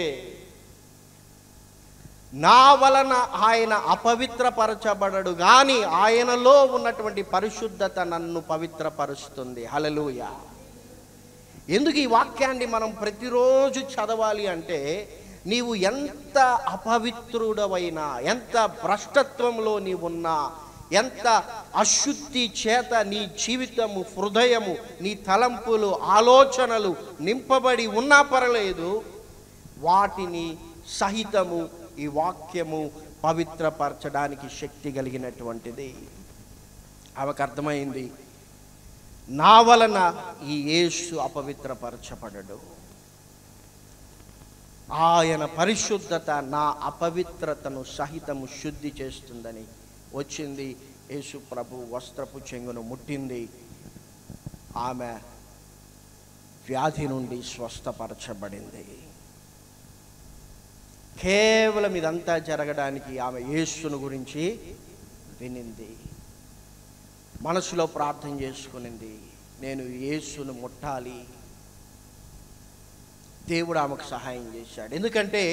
నా వలన ఆయన అపవిత్రపరచబడడు కానీ ఆయనలో ఉన్నటువంటి పరిశుద్ధత నన్ను పవిత్రపరుస్తుంది. హలలుయ ఎందుకు ఈ వాక్యాన్ని మనం ప్రతిరోజు చదవాలి అంటే నీవు ఎంత అపవిత్రుడవైనా ఎంత భ్రష్టత్వంలో నీవున్నా ఎంత అశుద్ధి చేత నీ జీవితము హృదయము నీ తలంపులు ఆలోచనలు నింపబడి ఉన్నా పర్లేదు వాటిని సహితము ఈ వాక్యము పవిత్రపరచడానికి శక్తి కలిగినటువంటిది. ఆమెకు అర్థమైంది? నా వలన ఈ యేసు అపవిత్రపరచబడడు. ఆయన పరిశుద్ధత నా అపవిత్రతను సహితము శుద్ధి చేస్తుందని వచ్చింది. యేసు ప్రభు వస్త్రపు చెంగును ముట్టింది. ఆమె వ్యాధి నుండి స్వస్థపరచబడింది. కేవలం ఇదంతా జరగడానికి ఆమె యేసును గురించి వినింది. మనసులో ప్రార్థన చేసుకునింది. నేను యేసును ముట్టాలి. దేవుడు ఆమెకు సహాయం చేశాడు. ఎందుకంటే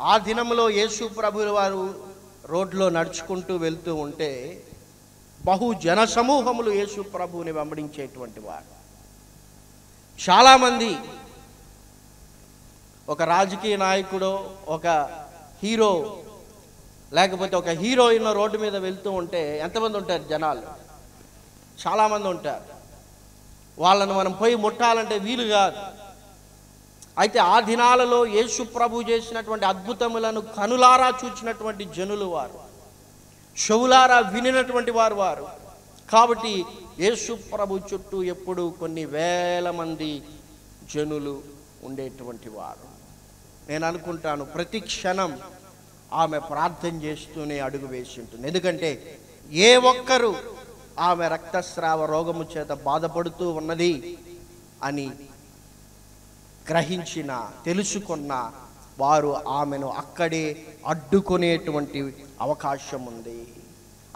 ఆ దినంలో యేసు ప్రభుల వారు రోడ్లో నడుచుకుంటూ వెళ్తూ ఉంటే బహు జన సమూహములు యేసు ప్రభువుని వెంబడించేటువంటి వారు. చాలామంది ఒక రాజకీయ నాయకుడు ఒక హీరో లేకపోతే ఒక హీరోయిన్ రోడ్డు మీద వెళ్తూ ఉంటే ఎంతమంది ఉంటారు జనాలు? చాలామంది ఉంటారు. వాళ్ళను మనం పోయి ముట్టాలంటే వీలు కాదు. అయితే ఆ దినాలలో యేసు ప్రభు చేసినటువంటి అద్భుతములను కనులారా చూచినటువంటి జనులు వారు. చెవులారా వినినటువంటి వారు వారు. కాబట్టి యేసు ప్రభు చుట్టూ ఎప్పుడు కొన్ని వేల మంది జనులు ఉండేటువంటి వారు. నేను అనుకుంటాను ప్రతి క్షణం ఆమె ప్రార్థన చేస్తూనే అడుగు వేసి ఉంటుంది. ఎందుకంటే ఏ ఒక్కరు ఆమె రక్తస్రావ రోగము చేత బాధపడుతూ ఉన్నది అని గ్రహించిన తెలుసుకున్న వారు ఆమెను అక్కడే అడ్డుకునేటువంటి అవకాశం ఉంది.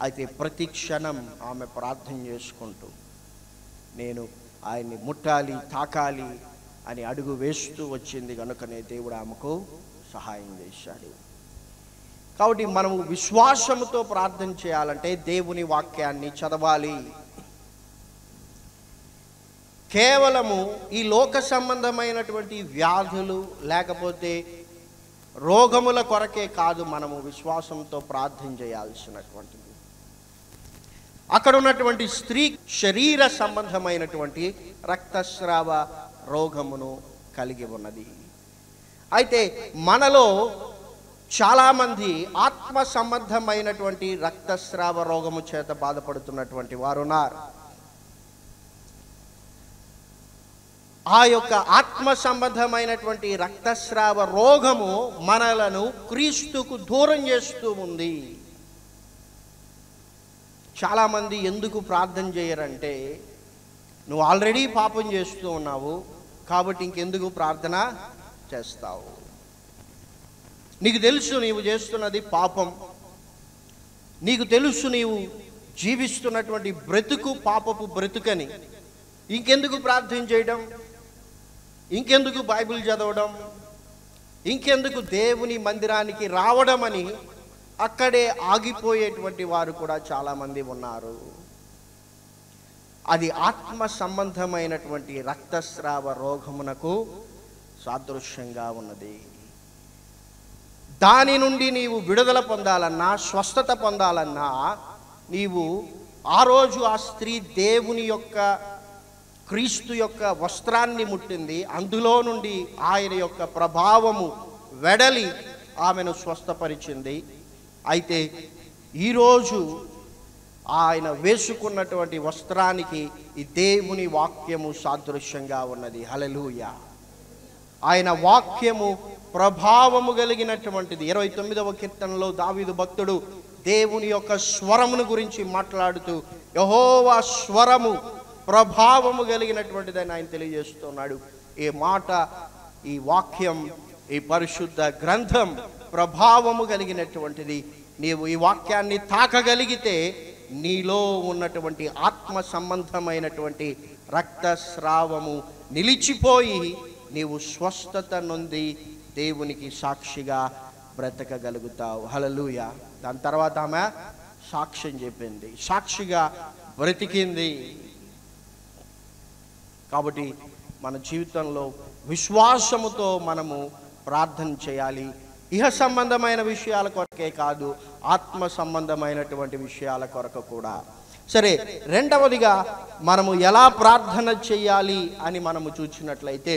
అయితే ప్రతి క్షణం ఆమె ప్రార్థన చేసుకుంటూ నేను ఆయన్ని ముట్టాలి తాకాలి అని అడుగు వేస్తూ వచ్చింది కనుకనే దేవుడు ఆమెకు సహాయం చేశాడు. కాబట్టి మనము విశ్వాసముతో ప్రార్థన చేయాలంటే దేవుని వాక్యాన్ని చదవాలి. కేవలము ఈ లోక సంబంధమైనటువంటి వ్యాధులు లేకపోతే రోగముల కొరకే కాదు మనము విశ్వాసంతో ప్రార్థన చేయాల్సినటువంటిది. అక్కడ ఉన్నటువంటి స్త్రీ శరీర సంబంధమైనటువంటి రక్తస్రావ రోగమును కలిగి ఉన్నది. అయితే మనలో చాలామంది ఆత్మ సంబంధమైనటువంటి రక్తస్రావ రోగము చేత బాధపడుతున్నటువంటి వారు ఆ యొక్క ఆత్మ సంబంధమైనటువంటి రక్తస్రావ రోగము మనలను క్రీస్తుకు దూరం చేస్తూ ఉంది. చాలామంది ఎందుకు ప్రార్థన చేయరంటే నువ్వు ఆల్రెడీ పాపం చేస్తూ ఉన్నావు కాబట్టి ఇంకెందుకు ప్రార్థన చేస్తావు? నీకు తెలుసు నీవు చేస్తున్నది పాపం. నీకు తెలుసు నీవు జీవిస్తున్నటువంటి బ్రతుకు పాపపు బ్రతుకని. ఇంకెందుకు ప్రార్థన చేయడం? ఇంకెందుకు బైబిల్ చదవడం? ఇంకెందుకు దేవుని మందిరానికి రావడం అని అక్కడే ఆగిపోయేటువంటి వారు కూడా చాలామంది ఉన్నారు. అది ఆత్మ సంబంధమైనటువంటి రక్తస్రావ రోగమునకు సాదృశ్యంగా ఉన్నది. దాని నుండి నీవు విడుదల పొందాలన్నా స్వస్థత పొందాలన్నా నీవు ఆ రోజు ఆ స్త్రీ దేవుని యొక్క క్రీస్తు యొక్క వస్త్రాన్ని ముట్టింది. అందులో నుండి ఆయన యొక్క ప్రభావము వెడలి ఆమెను స్వస్థపరిచింది. అయితే ఈరోజు ఆయన వేసుకున్నటువంటి వస్త్రానికి ఈ దేవుని వాక్యము సాదృశ్యంగా ఉన్నది. హలలుయ ఆయన వాక్యము ప్రభావము కలిగినటువంటిది. ఇరవై తొమ్మిదవ కీర్తనలో దావీదు భక్తుడు దేవుని యొక్క స్వరమును గురించి మాట్లాడుతూ యహోవా స్వరము ప్రభావము కలిగినటువంటిదని ఆయన తెలియజేస్తున్నాడు. ఈ మాట ఈ వాక్యం ఈ పరిశుద్ధ గ్రంథం ప్రభావము కలిగినటువంటిది. నీవు ఈ వాక్యాన్ని తాకగలిగితే నీలో ఉన్నటువంటి ఆత్మ సంబంధమైనటువంటి రక్తస్రావము నిలిచిపోయి నీవు స్వస్థత నొంది దేవునికి సాక్షిగా బ్రతకగలుగుతావు. హలలుయ దాని తర్వాత ఆమె సాక్ష్యం చెప్పింది. సాక్షిగా బ్రతికింది. కాబట్టి మన జీవితంలో విశ్వాసముతో మనము ప్రార్థన చేయాలి. ఇహ సంబంధమైన విషయాల కొరకే కాదు ఆత్మ సంబంధమైనటువంటి విషయాల కొరకు కూడా. సరే రెండవదిగా మనము ఎలా ప్రార్థన చేయాలి అని మనము చూసినట్లయితే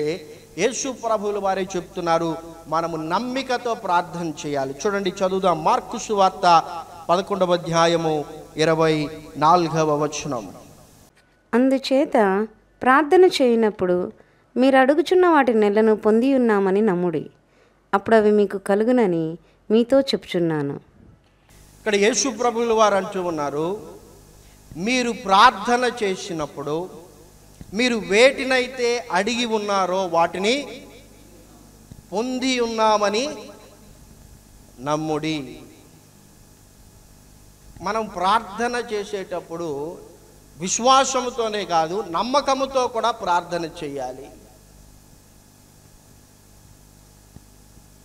యేసు ప్రభువులు వారే చెప్తున్నారు మనము నమ్మికతో ప్రార్థన చేయాలి. చూడండి చదువుదాం. మార్కు సువార్త పదకొండవ అధ్యాయము ఇరవై నాలుగవ వచనం. అందుచేత ప్రార్థన చేయనప్పుడు మీరు అడుగుచున్న వాటి నెలను పొంది ఉన్నామని నమ్ముడి. అప్పుడు అవి మీకు కలుగునని మీతో చెప్చున్నాను ఇక్కడ యేసు ప్రభువులు వారు అంటూ ఉన్నారు మీరు ప్రార్థన చేసినప్పుడు మీరు వేటినైతే అడిగి ఉన్నారో వాటిని పొంది ఉన్నామని నమ్ముడి. మనం ప్రార్థన చేసేటప్పుడు విశ్వాసముతోనే కాదు నమ్మకముతో కూడా ప్రార్థన చేయాలి.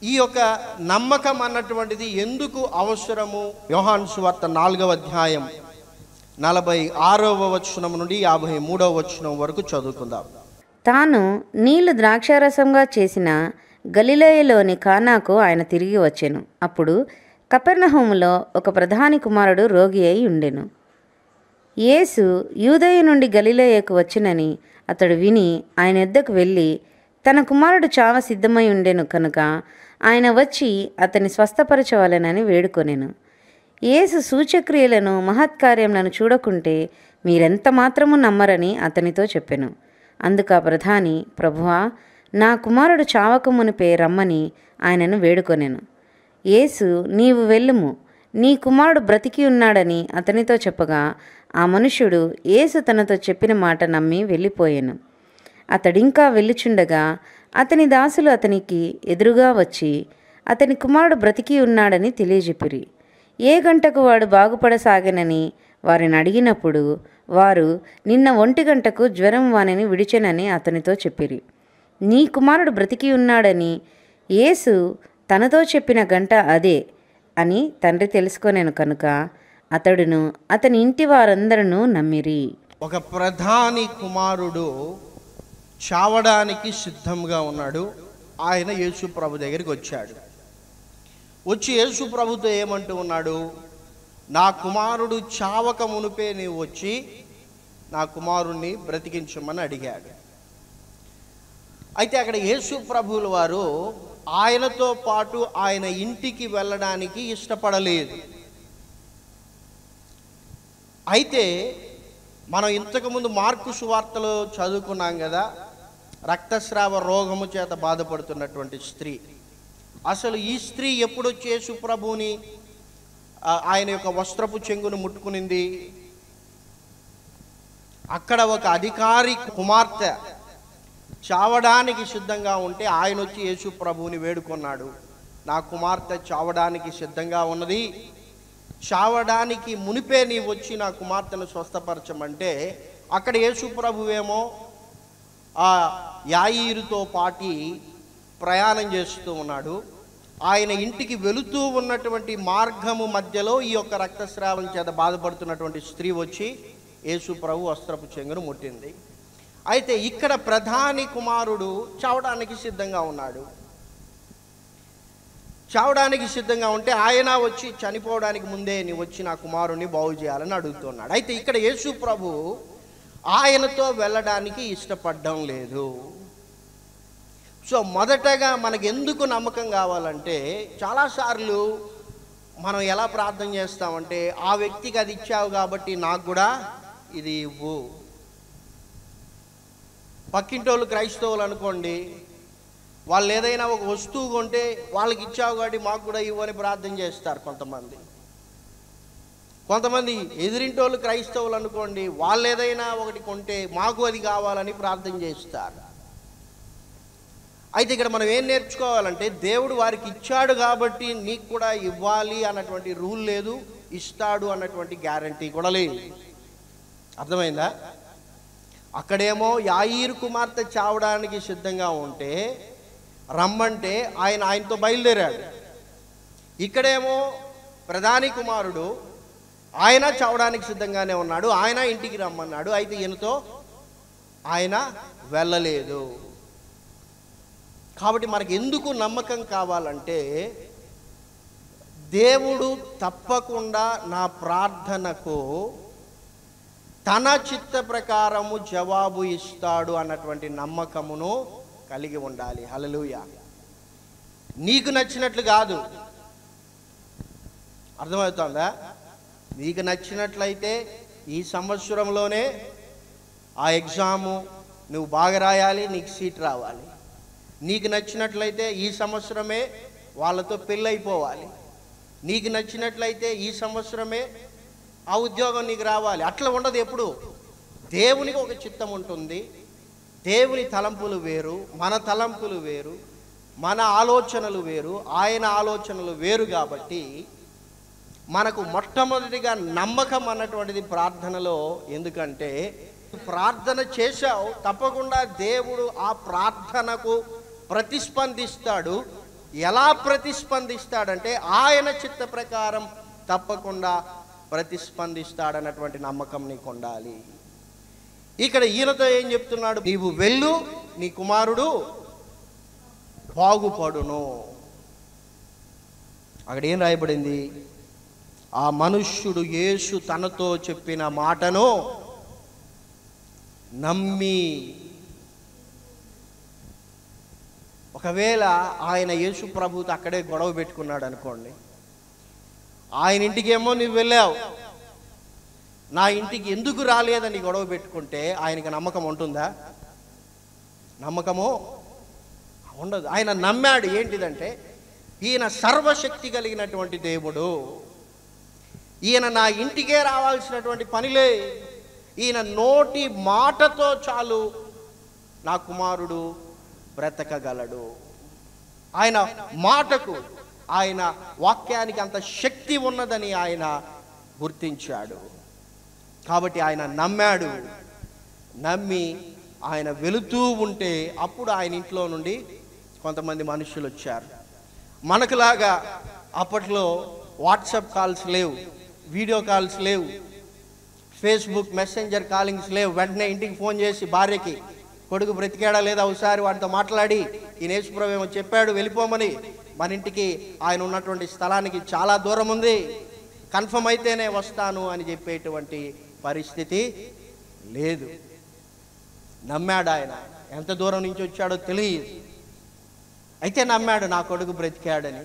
ఈ యొక్క నమ్మకం అన్నటువంటిది ఎందుకు అవసరము? యోహాన్ సువార్త నాలుగవ అధ్యాయం నలభై ఆరవ వచనం నుండి యాభై మూడవ వచనం వరకు చదువుకుందాం. తాను నీళ్ళు ద్రాక్షారసంగా చేసిన గలిలయలోని కానాకు ఆయన తిరిగి వచ్చాను. అప్పుడు కపెర్ణహోములో ఒక ప్రధాని కుమారుడు రోగి అయి ఉండెను. యేసు యూదయ నుండి గలిలయకు వచ్చినని అతడు విని ఆయన ఎద్దకు వెళ్ళి తన కుమారుడు చావ సిద్ధమై ఉండెను కనుక ఆయన వచ్చి అతని స్వస్థపరచవలెనని వేడుకొనెను. యేసు సూచక్రియలను మహత్కార్యములను చూడకుంటే మీరెంత మాత్రము నమ్మరని అతనితో చెప్పెను. అందుక ప్రధాని ప్రభువా నా కుమారుడు చావక మునిపే రమ్మని ఆయనను వేడుకొనెను. యేసు నీవు వెళ్ళుము. నీ కుమారుడు బ్రతికి ఉన్నాడని అతనితో చెప్పగా ఆ మనుష్యుడు యేసు తనతో చెప్పిన మాట నమ్మి వెళ్ళిపోయాను. అతడింకా వెళ్ళిచుండగా అతని దాసులు అతనికి ఎదురుగా వచ్చి అతని కుమారుడు బ్రతికి ఉన్నాడని తెలియజెప్పిరి. ఏ గంటకు వాడు బాగుపడసాగనని వారిని అడిగినప్పుడు వారు నిన్న ఒంటి గంటకు జ్వరం వానని విడిచెనని అతనితో చెప్పిరి. నీ కుమారుడు బ్రతికి ఉన్నాడని యేసు తనతో చెప్పిన గంట అదే అని తండ్రి తెలుసుకొనేను కనుక అతడును అతని ఇంటి వారందరూ నమ్మిరి. ఒక ప్రధాని కుమారుడు చావడానికి సిద్ధంగా ఉన్నాడు. ఆయన యేసు ప్రభు దగ్గరికి వచ్చాడు. వచ్చి యేసు ప్రభుతో ఏమంటూ ఉన్నాడు? నా కుమారుడు చావక మునిపే నీవు వచ్చి నా కుమారుణ్ణి బ్రతికించమని అడిగాడు. అయితే అక్కడ యేసు ప్రభువుల వారు ఆయనతో పాటు ఆయన ఇంటికి వెళ్ళడానికి ఇష్టపడలేదు. అయితే మనం ఇంతకుముందు మార్కు సువార్తలో చదువుకున్నాం కదా రక్తస్రావ రోగము చేత బాధపడుతున్నటువంటి స్త్రీ. అసలు ఈ స్త్రీ ఎప్పుడు చేసు ప్రభుని ఆయన యొక్క వస్త్రపు చెంగును ముట్టుకునింది? అక్కడ ఒక అధికారి కుమార్తె చావడానికి సిద్ధంగా ఉంటే ఆయన వచ్చి యేసు ప్రభువుని వేడుకొన్నాడు. నా కుమార్తె చావడానికి సిద్ధంగా ఉన్నది. చావడానికి మునిపే నీ వచ్చి నా కుమార్తెను స్వస్థపరచమంటే అక్కడ యేసుప్రభువేమో ఆ యాయిరుతో పాటి ప్రయాణం చేస్తూ ఉన్నాడు. ఆయన ఇంటికి వెళుతూ ఉన్నటువంటి మార్గము మధ్యలో ఈ యొక్క రక్తస్రావం చేత బాధపడుతున్నటువంటి స్త్రీ వచ్చి యేసు ప్రభు వస్త్రపు చెంగును ముట్టింది. అయితే ఇక్కడ ప్రధాని కుమారుడు చావడానికి సిద్ధంగా ఉన్నాడు. చావడానికి సిద్ధంగా ఉంటే ఆయన వచ్చి చనిపోవడానికి ముందే నీ వచ్చి నా కుమారుని బాగు చేయాలని అడుగుతున్నాడు. అయితే ఇక్కడ యేసు ప్రభు ఆయనతో వెళ్ళడానికి ఇష్టపడడం లేదు. సో మొదటగా మనకు ఎందుకు నమ్మకం కావాలంటే చాలాసార్లు మనం ఎలా ప్రార్థన చేస్తామంటే ఆ వ్యక్తికి అది ఇచ్చావు కాబట్టి నాకు కూడా ఇది ఇవ్వు. పక్కింటోళ్ళు క్రైస్తవులు అనుకోండి వాళ్ళు ఏదైనా ఒక వస్తువు కొంటే వాళ్ళకి ఇచ్చావు కాబట్టి మాకు కూడా ఇవ్వని ప్రార్థన చేస్తారు కొంతమంది. కొంతమంది ఎదిరింటోళ్ళు క్రైస్తవులు అనుకోండి వాళ్ళు ఏదైనా ఒకటి కొంటే మాకు అది కావాలని ప్రార్థన చేస్తారు. అయితే ఇక్కడ మనం ఏం నేర్చుకోవాలంటే దేవుడు వారికి ఇచ్చాడు కాబట్టి నీకు కూడా ఇవ్వాలి అన్నటువంటి రూల్ లేదు ఇస్తాడు అన్నటువంటి గ్యారంటీ కూడా లేదు. అర్థమైందా? అక్కడేమో యాయిర్ కుమార్తె చావడానికి సిద్ధంగా ఉంటే రమ్మంటే ఆయన ఆయనతో బయలుదేరాడు. ఇక్కడేమో ప్రధాని కుమారుడు ఆయన చావడానికి సిద్ధంగానే ఉన్నాడు. ఆయన ఇంటికి రమ్మన్నాడు. అయితే ఈయనతో ఆయన వెళ్ళలేదు. కాబట్టి మనకి ఎందుకు నమ్మకం కావాలంటే దేవుడు తప్పకుండా నా ప్రార్థనకు తన చిత్త ప్రకారము జవాబు ఇస్తాడు అన్నటువంటి నమ్మకమును కలిగి ఉండాలి. హలలుయ నీకు నచ్చినట్లు కాదు. అర్థమవుతుందా? నీకు నచ్చినట్లయితే ఈ సంవత్సరంలోనే ఆ ఎగ్జాము నువ్వు బాగా రాయాలి నీకు సీట్ రావాలి. నీకు నచ్చినట్లయితే ఈ సంవత్సరమే వాళ్ళతో పెళ్ళైపోవాలి. నీకు నచ్చినట్లయితే ఈ సంవత్సరమే ఆ ఉద్యోగం నీకు రావాలి. అట్లా ఉండదు ఎప్పుడు. దేవునికి ఒక చిత్తం ఉంటుంది. దేవుని తలంపులు వేరు మన తలంపులు వేరు మన ఆలోచనలు వేరు ఆయన ఆలోచనలు వేరు కాబట్టి మనకు మొట్టమొదటిగా నమ్మకం అన్నటువంటిది ప్రార్థనలో ఎందుకంటే ప్రార్థన చేశావు తప్పకుండా దేవుడు ఆ ప్రార్థనకు ప్రతిస్పందిస్తాడు. ఎలా ప్రతిస్పందిస్తాడంటే ఆయన చిత్త ప్రకారం తప్పకుండా ప్రతిస్పందిస్తాడన్నటువంటి నమ్మకం నీకు ఉండాలి ఇక్కడ ఈయనతో ఏం చెప్తున్నాడు? నీవు వెళ్ళు నీ కుమారుడు బాగుపడును. అక్కడ ఏం రాయబడింది? ఆ మనుష్యుడు యేసు తనతో చెప్పిన మాటను నమ్మి ఒకవేళ ఆయన యేసు ప్రభుతో అక్కడే గొడవ పెట్టుకున్నాడు అనుకోండి ఆయన ఇంటికేమో నువ్వు వెళ్ళావు నా ఇంటికి ఎందుకు రాలేదని గొడవ పెట్టుకుంటే ఆయనకి నమ్మకం ఉంటుందా? నమ్మకము ఉండదు. ఆయన నమ్మాడు ఏంటిదంటే ఈయన సర్వశక్తి కలిగినటువంటి దేవుడు. ఈయన నా ఇంటికే రావాల్సినటువంటి పనిలే. ఈయన నోటి మాటతో చాలు నా కుమారుడు బ్రతకగలడు. ఆయన మాటకు ఆయన వాక్యానికి అంత శక్తి ఉన్నదని ఆయన గుర్తించాడు. కాబట్టి ఆయన నమ్మాడు. నమ్మి ఆయన వెళుతూ ఉంటే అప్పుడు ఆయన ఇంట్లో నుండి కొంతమంది మనుషులు వచ్చారు. మనకులాగా అప్పట్లో వాట్సాప్ కాల్స్ లేవు వీడియో కాల్స్ లేవు ఫేస్బుక్ మెసెంజర్ కాలింగ్స్ లేవు. వెంటనే ఇంటికి ఫోన్ చేసి భార్యకి కొడుకు బ్రతికాడా లేదా? ఒకసారి వాటితో మాట్లాడి. ఈ నేసుప్రభు ఏమో చెప్పాడు వెళ్ళిపోమని. మన ఇంటికి ఆయన ఉన్నటువంటి స్థలానికి చాలా దూరం ఉంది. కన్ఫర్మ్ అయితేనే వస్తాను అని చెప్పేటువంటి పరిస్థితి లేదు. నమ్మాడు ఆయన ఎంత దూరం నుంచి వచ్చాడో తెలియదు. అయితే నమ్మాడు నా కొడుకు బ్రతికాడని.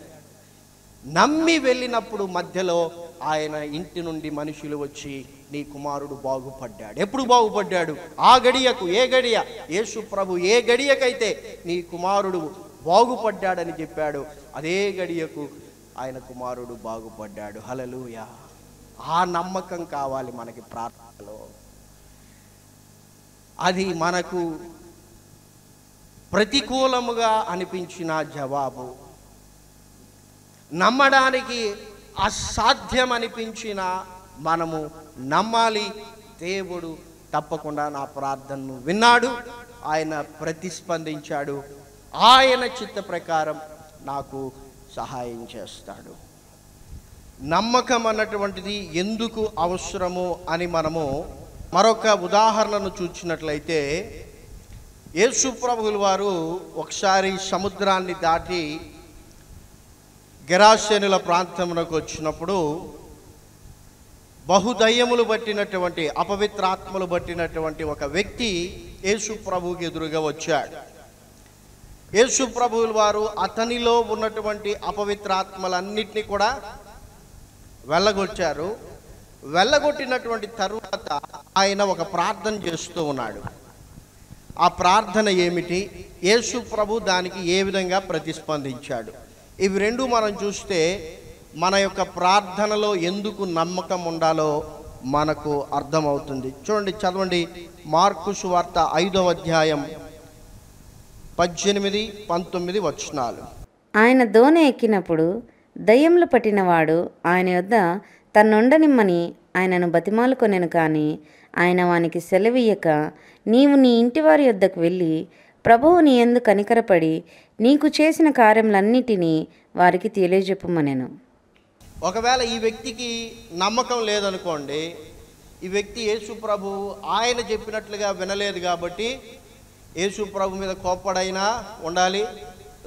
నమ్మి వెళ్ళినప్పుడు మధ్యలో ఆయన ఇంటి నుండి మనుషులు వచ్చి నీ కుమారుడు బాగుపడ్డాడు. ఎప్పుడు బాగుపడ్డాడు? ఆ గడియకు ఏ గడియ? యేసు ప్రభు ఏ గడియకైతే నీ కుమారుడు బాగుపడ్డాడని చెప్పాడు అదే గడియకు ఆయన కుమారుడు బాగుపడ్డాడు. హలలుయ ఆ నమ్మకం కావాలి మనకి ప్రార్థనలో. అది మనకు ప్రతికూలముగా అనిపించిన జవాబు. నమ్మడానికి అసాధ్యం అనిపించిన మనము నమ్మాలి దేవుడు తప్పకుండా నా ప్రార్థనను విన్నాడు ఆయన ప్రతిస్పందించాడు ఆయన చిత్త ప్రకారం నాకు సహాయం చేస్తాడు. నమ్మకం అన్నటువంటిది ఎందుకు అవసరము అని మనము మరొక ఉదాహరణను చూచినట్లయితే యేసు ప్రభువుల వారు ఒకసారి సముద్రాన్ని దాటి గెరాసేనుల ప్రాంతమునకు వచ్చినప్పుడు బహుదయ్యములు పట్టినటువంటి అపవిత్రాత్మలు పట్టినటువంటి ఒక వ్యక్తి యేసు ప్రభువుకి ఎదురుగా వచ్చాడు. యేసు ప్రభువుల వారు అతనిలో ఉన్నటువంటి అపవిత్రాత్మలన్నింటినీ కూడా వెళ్ళగొచ్చారు. వెళ్ళగొట్టినటువంటి తరువాత ఆయన ఒక ప్రార్థన చేస్తూ ఉన్నాడు. ఆ ప్రార్థన ఏమిటి? యేసు ప్రభు దానికి ఏ విధంగా ప్రతిస్పందించాడు? ఇవి రెండు మనం చూస్తే మన యొక్క ప్రార్థనలో ఎందుకు నమ్మకం ఉండాలో మనకు అర్థమవుతుంది. చూడండి చదవండి. మార్కు సువార్త ఐదవ అధ్యాయం పద్దెనిమిది పంతొమ్మిది వచనాలు. ఆయన దోణ ఎక్కినప్పుడు దయ్యములు పట్టినవాడు ఆయన యొద్ద తన్నుండనిమ్మని ఆయనను బతిమాలుకొనెను కానీ ఆయన వానికి సెలవియ్యక నీవు నీ ఇంటివారి యొద్దకు వెళ్ళి ప్రభువు నీ ఎందు కనికరపడి నీకు చేసిన కార్యములన్నిటినీ వారికి తెలియజెప్పమనెను. ఒకవేళ ఈ వ్యక్తికి నమ్మకం లేదనుకోండి ఈ వ్యక్తి యేసు ప్రభు ఆయన చెప్పినట్లుగా వినలేదు కాబట్టి యేసు ప్రభు మీద కోప్పడైనా ఉండాలి.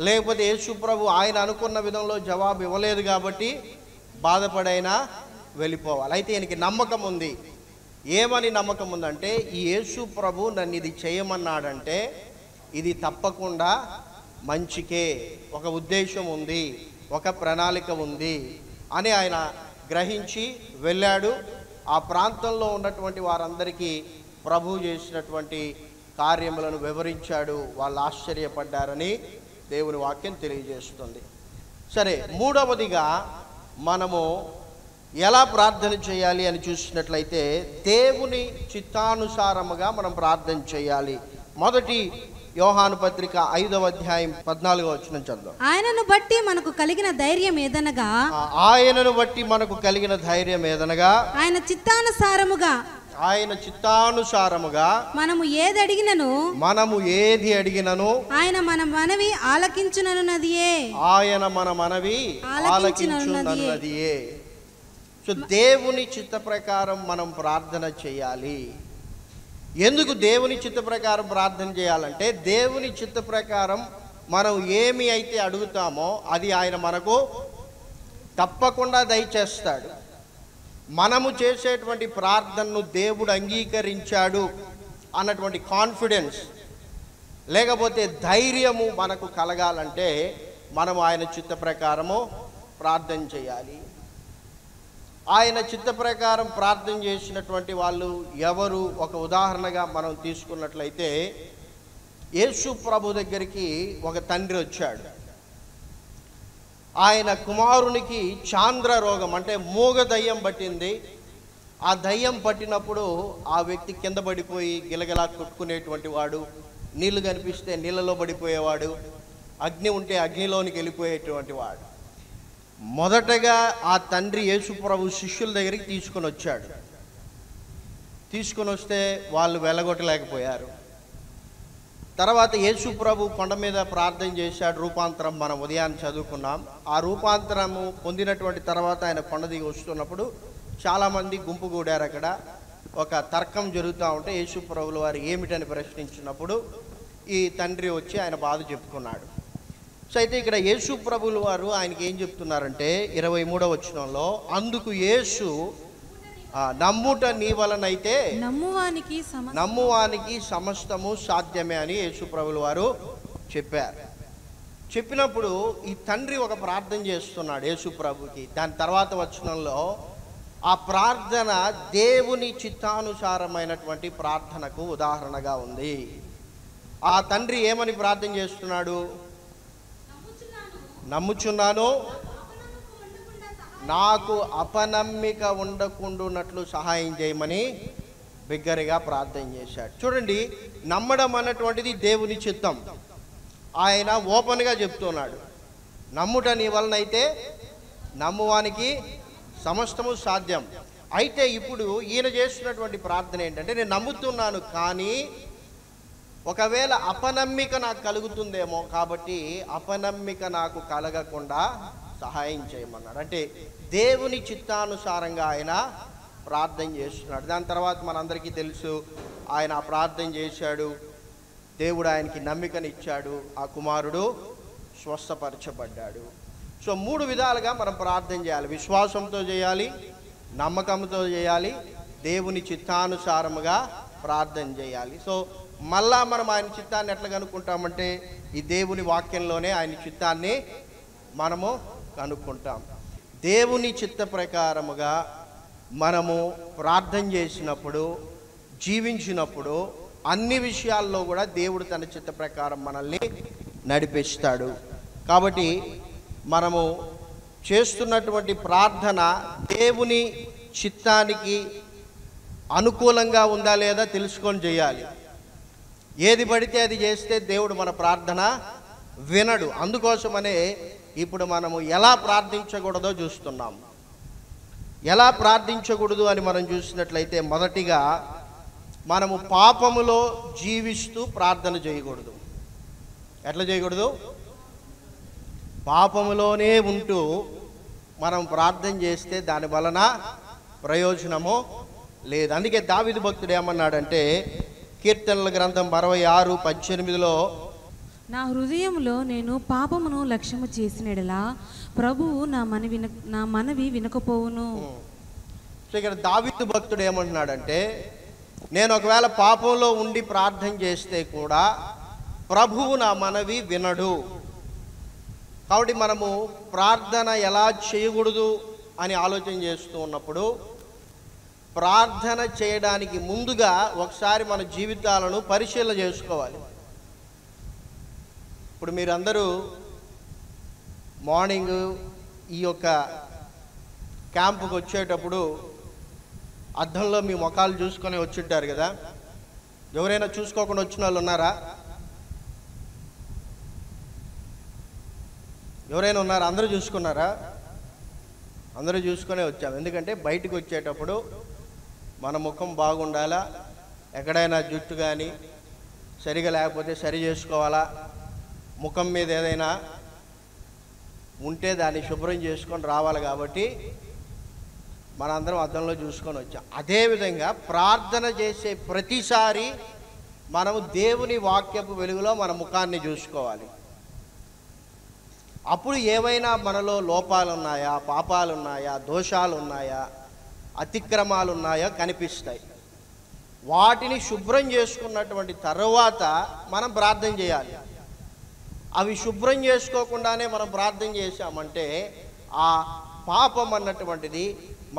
లేకపోతే యేసు ప్రభు ఆయన అనుకున్న విధంలో జవాబు ఇవ్వలేదు కాబట్టి బాధపడైనా వెళ్ళిపోవాలి. అయితే ఈయనకి నమ్మకం ఉంది. ఏమని నమ్మకం ఉందంటే ఈ యేసు ప్రభు నన్ను ఇది చేయమన్నాడంటే ఇది తప్పకుండా మంచికే. ఒక ఉద్దేశం ఉంది. ఒక ప్రణాళిక ఉంది అని ఆయన గ్రహించి వెళ్ళాడు. ఆ ప్రాంతంలో ఉన్నటువంటి వారందరికీ ప్రభు చేసినటువంటి కార్యములను వివరించాడు. వాళ్ళు ఆశ్చర్యపడ్డారని దేవుని వాక్యం తెలియజేస్తుంది. సరే మూడవదిగా మనము ఎలా ప్రార్థన చేయాలి అని చూసినట్లయితే దేవుని చిత్తానుసారముగా మనం ప్రార్థన చేయాలి. మొదటి యోహాను పత్రిక ఐదవ అధ్యాయం పద్నాలుగో వచ్చిన చదువు ఆయనను బట్టి మనకు కలిగిన ధైర్యం ఏదనగా? ఆయనను బట్టి మనకు కలిగిన ధైర్యం ఏదనగా? ఆయన చిత్తానుసారముగా ఆయన చిత్తానుసారముగా మనము ఏది అడిగినను? మనము ఏది అడిగినను? ఆయన మన మనవి ఆలకించునన్నదియే ఆయన మన మనవి ఆలకించున్నదియే సో దేవుని చిత్త ప్రకారం మనం ప్రార్థన చేయాలి. ఎందుకు దేవుని చిత్త ప్రకారం ప్రార్థన చేయాలంటే దేవుని చిత్త ప్రకారం మనం ఏమి అయితే అడుగుతామో అది ఆయన మనకు తప్పకుండా దయచేస్తాడు. మనము చేసేటువంటి ప్రార్థనను దేవుడు అంగీకరించాడు అన్నటువంటి కాన్ఫిడెన్స్ లేకపోతే ధైర్యము మనకు కలగాలంటే మనం ఆయన చిత్త ప్రకారము ప్రార్థన చేయాలి. ఆయన చిత్త ప్రకారం ప్రార్థన చేసినటువంటి వాళ్ళు ఎవరు? ఒక ఉదాహరణగా మనం తీసుకున్నట్లయితే యేసు ప్రభు దగ్గరికి ఒక తండ్రి వచ్చాడు. ఆయన కుమారునికి చాంద్ర రోగం అంటే మూగ దయ్యం పట్టింది. ఆ దయ్యం పట్టినప్పుడు ఆ వ్యక్తి కింద పడిపోయి గిలగిలా కొట్టుకునేటువంటి వాడు నీళ్ళు కనిపిస్తే నీళ్ళలో పడిపోయేవాడు అగ్ని ఉంటే అగ్నిలోనికి వెళ్ళిపోయేటువంటి వాడు. మొదటగా ఆ తండ్రి యేసుప్రభు శిష్యుల దగ్గరికి తీసుకొని వచ్చాడు. తీసుకొని వస్తే వాళ్ళు వెలగొట్టలేకపోయారు తర్వాత యేసు ప్రభు కొండ మీద ప్రార్థన చేశాడు. రూపాంతరం మనం ఉదయాన్ని చదువుకున్నాం. ఆ రూపాంతరము పొందినటువంటి తర్వాత ఆయన కొండ దిగి వస్తున్నప్పుడు చాలామంది గుంపు కూడారు అక్కడ. ఒక తర్కం జరుగుతూ ఉంటే యేసు ప్రభుల వారు ఏమిటని ప్రశ్నించినప్పుడు ఈ తండ్రి వచ్చి ఆయన బాధ చెప్పుకున్నాడు. సో అయితే ఇక్కడ యేసు ప్రభులు వారు ఆయనకి ఏం చెప్తున్నారంటే ఇరవై మూడవ వచనంలో అందుకు యేసు నమ్ముట నీ వలనైతే నమ్మువానికి నమ్మువానికి సమస్తము సాధ్యమే అని యేసుప్రభులు వారు చెప్పారు. చెప్పినప్పుడు ఈ తండ్రి ఒక ప్రార్థన చేస్తున్నాడు యేసుప్రభుకి దాని తర్వాత వచనంలో ఆ ప్రార్థన దేవుని చిత్తానుసారమైనటువంటి ప్రార్థనకు ఉదాహరణగా ఉంది. ఆ తండ్రి ఏమని ప్రార్థన చేస్తున్నాడు? నమ్ముచున్నాను. నాకు అపనమ్మిక ఉండకుండానట్లు సహాయం చేయమని బిగ్గరగా ప్రార్థన చేశాడు. చూడండి నమ్మడం అన్నటువంటిది దేవుని చిత్తం. ఆయన ఓపెన్గా చెప్తున్నాడు. నమ్ముట నీ వలనైతే నమ్మువానికి సమస్తము సాధ్యం. అయితే ఇప్పుడు ఈయన చేస్తున్నటువంటి ప్రార్థన ఏంటంటే నేను నమ్ముతున్నాను కానీ ఒకవేళ అపనమ్మిక నాకు కలుగుతుందేమో కాబట్టి అపనమ్మిక నాకు కలగకుండా సహాయం చేయమన్నాడు అంటే దేవుని చిత్తానుసారంగా ఆయన ప్రార్థన చేస్తున్నాడు. దాని తర్వాత మనందరికీ తెలుసు ఆయన ప్రార్థన చేశాడు దేవుడు ఆయనకి నమ్మికనిచ్చాడు ఆ కుమారుడు స్వస్థపరచబడ్డాడు. సో మూడు విధాలుగా మనం ప్రార్థన చేయాలి. విశ్వాసంతో చేయాలి నమ్మకంతో చేయాలి దేవుని చిత్తానుసారముగా ప్రార్థన చేయాలి. సో మళ్ళా మనం ఆయన చిత్తాన్ని ఎట్లా కనుక్కుంటామంటే ఈ దేవుని వాక్యంలోనే ఆయన చిత్తాన్ని మనము కనుక్కుంటాం. దేవుని చిత్త ప్రకారముగా మనము ప్రార్థన చేసినప్పుడు జీవించినప్పుడు అన్ని విషయాల్లో కూడా దేవుడు తన చిత్త ప్రకారం మనల్ని నడిపిస్తాడు. కాబట్టి మనము చేస్తున్నటువంటి ప్రార్థన దేవుని చిత్తానికి అనుకూలంగా ఉందా లేదా తెలుసుకొని చేయాలి. ఏది పడితే అది చేస్తే దేవుడు మన ప్రార్థన వినడు. అందుకోసమనే ఇప్పుడు మనము ఎలా ప్రార్థించకూడదో చూస్తున్నాం. ఎలా ప్రార్థించకూడదు అని మనం చూసినట్లయితే మొదటిగా మనము పాపములో జీవిస్తూ ప్రార్థన చేయకూడదు. ఎట్లా చేయకూడదు? పాపములోనే ఉంటూ మనం ప్రార్థన చేస్తే దాని వలన ప్రయోజనము లేదు. అందుకే దావిది భక్తుడు ఏమన్నాడంటే కీర్తనల గ్రంథం అరవై ఆరు పద్దెనిమిదిలో నా హృదయంలో నేను పాపమును లక్ష్యము చేసినడలా ప్రభువు నా మనవి విన నా మనవి వినకపోవును. సో ఇక్కడ దావిదు భక్తుడు ఏమంటున్నాడంటే నేను ఒకవేళ పాపంలో ఉండి ప్రార్థన చేస్తే కూడా ప్రభువు నా మనవి వినడు. కాబట్టి మనము ప్రార్థన ఎలా చేయకూడదు అని ఆలోచన చేస్తూ ఉన్నప్పుడు ప్రార్థన చేయడానికి ముందుగా ఒకసారి మన జీవితాలను పరిశీలన చేసుకోవాలి. ఇప్పుడు మీరందరూ మార్నింగ్ ఈ యొక్క క్యాంపుకి వచ్చేటప్పుడు అద్దంలో మీ ముఖాలు చూసుకొని వచ్చింటారు కదా? ఎవరైనా చూసుకోకుండా వచ్చిన వాళ్ళు ఉన్నారా? ఎవరైనా ఉన్నారా? అందరూ చూసుకున్నారా? అందరూ చూసుకునే వచ్చాం. ఎందుకంటే బయటకు వచ్చేటప్పుడు మన ముఖం బాగుండాలా? ఎక్కడైనా జుట్టు కానీ సరిగా లేకపోతే సరి చేసుకోవాలా? ముఖం మీద ఏదైనా ఉంటే దాన్ని శుభ్రం చేసుకొని రావాలి కాబట్టి మనందరం అద్దంలో చూసుకొని వచ్చాం. అదేవిధంగా ప్రార్థన చేసే ప్రతిసారి మనము దేవుని వాక్యపు వెలుగులో మన ముఖాన్ని చూసుకోవాలి. అప్పుడు ఏవైనా మనలో లోపాలు ఉన్నాయా పాపాలు ఉన్నాయా దోషాలు ఉన్నాయా అతిక్రమాలు ఉన్నాయా కనిపిస్తాయి. వాటిని శుభ్రం చేసుకున్నటువంటి తర్వాత మనం ప్రార్థన చేయాలి. అవి శుభ్రం చేసుకోకుండానే మనం ప్రార్థన చేశామంటే ఆ పాపం అన్నటువంటిది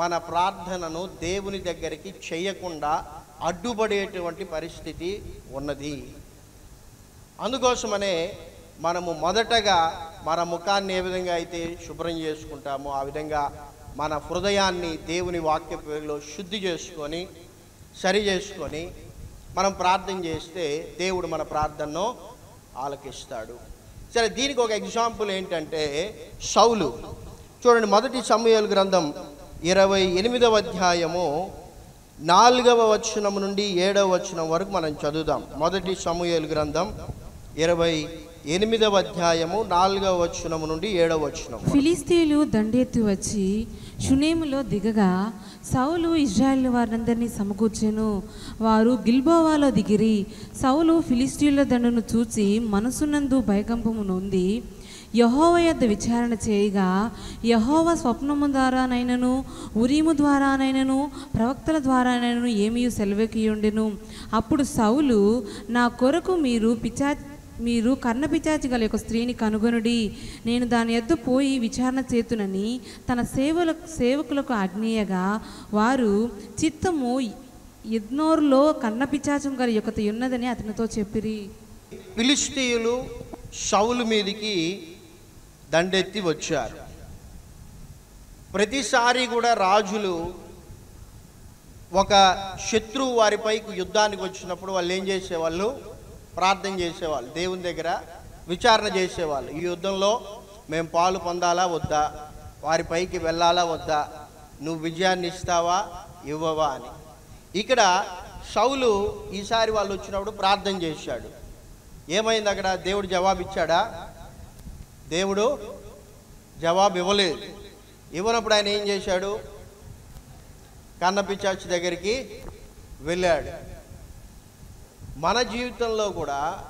మన ప్రార్థనను దేవుని దగ్గరికి చేయకుండా అడ్డుపడేటువంటి పరిస్థితి ఉన్నది. అందుకోసమనే మనము మొదటగా మన ముఖాన్ని ఏ విధంగా అయితే శుభ్రం చేసుకుంటామో ఆ విధంగా మన హృదయాన్ని దేవుని వాక్య పేరులో శుద్ధి చేసుకొని సరి చేసుకొని మనం ప్రార్థన చేస్తే దేవుడు మన ప్రార్థనను ఆలకిస్తాడు. సరే దీనికి ఒక ఎగ్జాంపుల్ ఏంటంటే సౌలు. చూడండి మొదటి సమయాల గ్రంథం ఇరవై ఎనిమిదవ అధ్యాయము నాలుగవ వచనం నుండి ఏడవ వచనం వరకు మనం చదువుదాం. మొదటి సమూహేలు గ్రంథం ఇరవై ఎనిమిదవ అధ్యాయము నాలుగవ వచనం నుండి ఏడవ వచనం ఫిలిస్తీన్లు దండెత్తి వచ్చి షునేములో దిగగా సౌలు ఇజ్రాయిల్ వారందరినీ సమకూర్చెను. వారు గిల్బోవాలో దిగిరి. సౌలు ఫిలిస్టీన్ల దండును చూచి మనసునందు భయకంపము నొంది యహోవ యొద్ద విచారణ చేయగా యహోవ స్వప్నము ద్వారానైనను ఉరీము ద్వారానైనను ప్రవక్తల ద్వారానైనను ఏమీ సెలవెక్కియుండెను. అప్పుడు సౌలు నా కొరకు మీరు పిచా మీరు కర్ణపిచాచి గల యొక్క స్త్రీని కనుగొనుడి. నేను దాని ఎద్దు పోయి విచారణ చేతునని తన సేవల సేవకులకు ఆజ్ఞేయగా వారు చిత్తము యజ్ఞోరులో కర్ణపిచాచం గల యొక్కత ఉన్నదని అతనితో చెప్పిరి. ఫిలిస్తీయులు షౌలు మీదికి దండెత్తి వచ్చారు. ప్రతిసారి కూడా రాజులు ఒక శత్రువు వారిపై యుద్ధానికి వచ్చినప్పుడు వాళ్ళు ఏం చేసేవాళ్ళు? ప్రార్థన చేసేవాళ్ళు. దేవుని దగ్గర విచారణ చేసేవాళ్ళు. ఈ యుద్ధంలో మేము పాలు పొందాలా వద్దా? వారి పైకి వెళ్ళాలా వద్దా? నువ్వు విజయాన్ని ఇస్తావా? ఇవ్వవా అని. ఇక్కడ షౌలు ఈసారి వాళ్ళు వచ్చినప్పుడు ప్రార్థన చేశాడు. ఏమైంది అక్కడ? దేవుడు జవాబిచ్చాడా దేవుడు జవాబు ఇవ్వలేదు. ఇవ్వనప్పుడు ఆయన ఏం చేశాడు? కన్నపిచాచి దగ్గరికి వెళ్ళాడు. మన జీవితంలో కూడా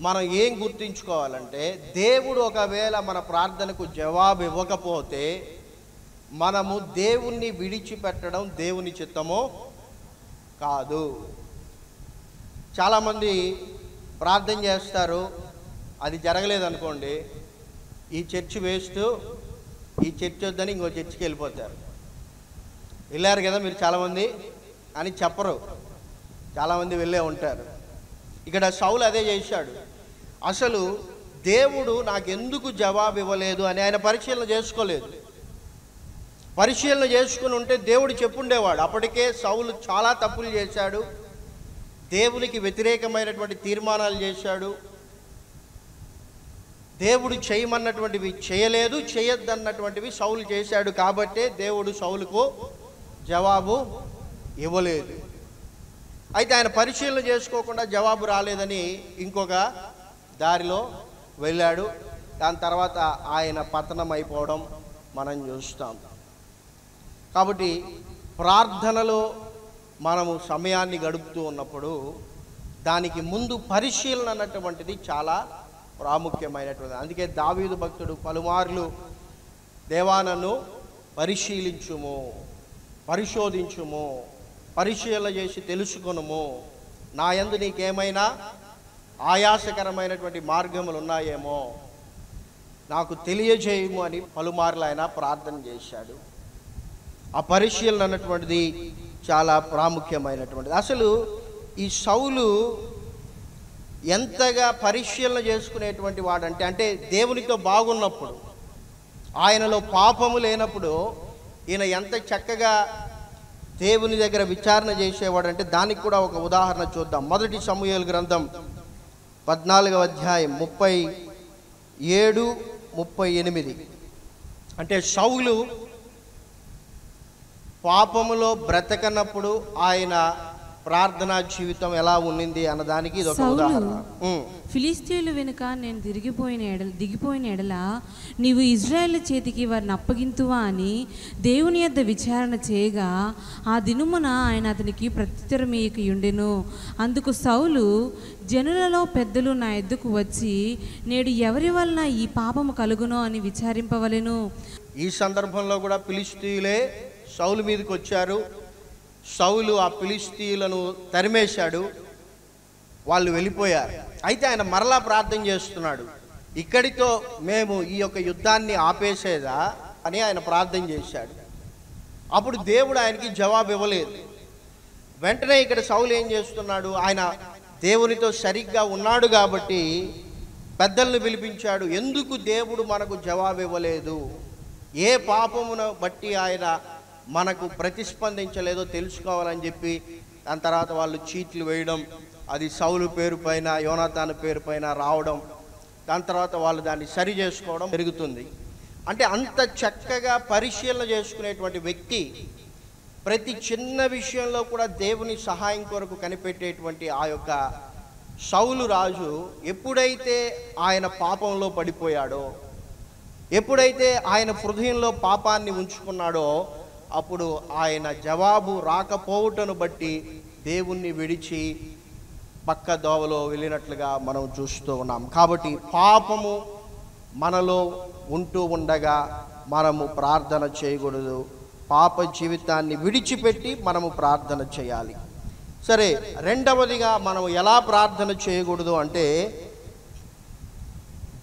మనం ఏం గుర్తుంచుకోవాలంటే దేవుడు ఒకవేళ మన ప్రార్థనకు జవాబు ఇవ్వకపోతే మనము దేవుణ్ణి విడిచిపెట్టడం దేవుని చిత్తమో కాదు. చాలామంది ప్రార్థన చేస్తారు అది జరగలేదు అనుకోండి ఈ చర్చ్ వేస్ట్ ఈ చర్చ్ వద్దని ఇంకో చర్చికి వెళ్ళిపోతారు. వెళ్ళారు కదా మీరు చాలామంది అని చెప్పరు. చాలామంది వెళ్ళే ఉంటారు. ఇక్కడ సౌలు అదే చేశాడు. అసలు దేవుడు నాకెందుకు జవాబు ఇవ్వలేదు అని ఆయన పరిశీలన చేసుకోలేదు. పరిశీలన చేసుకుని ఉంటే దేవుడు చెప్పుండేవాడు. అప్పటికే సౌలు చాలా తప్పులు చేశాడు. దేవునికి వ్యతిరేకమైనటువంటి తీర్మానాలు చేశాడు. దేవుడు చేయమన్నటువంటివి చేయలేదు చేయొద్దన్నటువంటివి సౌలు చేశాడు కాబట్టే దేవుడు సౌలుకు జవాబు ఇవ్వలేదు. అయితే ఆయన పరిశీలన చేసుకోకుండా జవాబు రాలేదని ఇంకొక దారిలో వెళ్ళాడు. దాని తర్వాత ఆయన పతనం అయిపోవడం మనం చూస్తాం. కాబట్టి ప్రార్థనలో మనము సమయాన్ని గడుపుతూ ఉన్నప్పుడు దానికి ముందు పరిశీలన అన్నటువంటిది చాలా ప్రాముఖ్యమైనటువంటిది. అందుకే దావీదు భక్తుడు పలుమార్లు దేవా నన్ను పరిశీలించుము పరిశోధించుము పరిశీలన చేసి తెలుసుకొనుము. నా యందు నీకేమైనా ఆయాసకరమైనటువంటి మార్గములు ఉన్నాయేమో నాకు తెలియజేయము అని పలుమార్లు ఆయన ప్రార్థన చేశాడు. ఆ పరిశీలన అన్నటువంటిది చాలా ప్రాముఖ్యమైనటువంటిది. అసలు ఈ సౌలు ఎంతగా పరిశీలన చేసుకునేటువంటి వాడంటే అంటే దేవునితో బాగున్నప్పుడు ఆయనలో పాపము లేనప్పుడు ఈయన ఎంత చక్కగా దేవుని దగ్గర విచారణ చేసేవాడంటే దానికి కూడా ఒక ఉదాహరణ చూద్దాం. మొదటి సమూహల గ్రంథం పద్నాలుగవ అధ్యాయం ముప్పై ఏడు ముప్పై ఎనిమిది. అంటే షౌలు పాపములో బ్రతకనప్పుడు ఆయన ప్రార్థనా జీవితం ఎలా ఉండింది అన్నదానికి ఇది ఒక ఉదాహరణ. ఫిలిస్తీన్లు వెనుక నేను తిరిగిపోయిన ఎడల దిగిపోయిన ఎడల నీవు ఇజ్రాయేల్ చేతికి వారిని అప్పగింతువా అని దేవుని యొద్ద విచారణ చేయగా ఆ దినుమున ఆయన అతనికి ప్రత్యుత్తరమీయక ఉండెను అందుకు సౌలు జనులలో పెద్దలు నా ఎద్దుకు వచ్చి నేడు ఎవరి వలన ఈ పాపము కలుగునో అని విచారింపవలెను. ఈ సందర్భంలో కూడా ఫిలిస్తీయులే సౌలు మీదకి వచ్చారు సౌలు ఆ ఫిలిస్తీయులను తరిమేశాడు. వాళ్ళు వెళ్ళిపోయారు. అయితే ఆయన మరలా ప్రార్థన చేస్తున్నాడు. ఇక్కడితో మేము ఈ యొక్క యుద్ధాన్ని ఆపేసేదా అని ఆయన ప్రార్థన చేశాడు. అప్పుడు దేవుడు ఆయనకి జవాబు ఇవ్వలేదు. వెంటనే ఇక్కడ సౌలు ఏం చేస్తున్నాడు? ఆయన దేవునితో సరిగ్గా ఉన్నాడు కాబట్టి పెద్దలను పిలిపించాడు. ఎందుకు దేవుడు మనకు జవాబు ఇవ్వలేదు? ఏ పాపమును బట్టి ఆయన మనకు ప్రతిస్పందించలేదో తెలుసుకోవాలని చెప్పి దాని తర్వాత వాళ్ళు చీట్లు వేయడం అది సౌలు పేరు పైన యోనాతాను పేరు పైన రావడం దాని తర్వాత వాళ్ళు దాన్ని సరి చేసుకోవడం పెరుగుతుంది అంటే అంత చక్కగా పరిశీలన చేసుకునేటువంటి వ్యక్తి ప్రతి చిన్న విషయంలో కూడా దేవుని సహాయం కొరకు కనిపెట్టేటువంటి ఆ యొక్క సౌలు రాజు ఎప్పుడైతే ఆయన పాపంలో పడిపోయాడో ఎప్పుడైతే ఆయన హృదయంలో పాపాన్ని ఉంచుకున్నాడో అప్పుడు ఆయన జవాబు రాకపోవుటను బట్టి దేవుణ్ణి విడిచి పక్క దోవలో వెళ్ళినట్లుగా మనం చూస్తూ ఉన్నాం. కాబట్టి పాపము మనలో ఉంటూ ఉండగా మనము ప్రార్థన చేయకూడదు. పాప జీవితాన్ని విడిచిపెట్టి మనము ప్రార్థన చేయాలి. సరే రెండవదిగా మనం ఎలా ప్రార్థన చేయకూడదు అంటే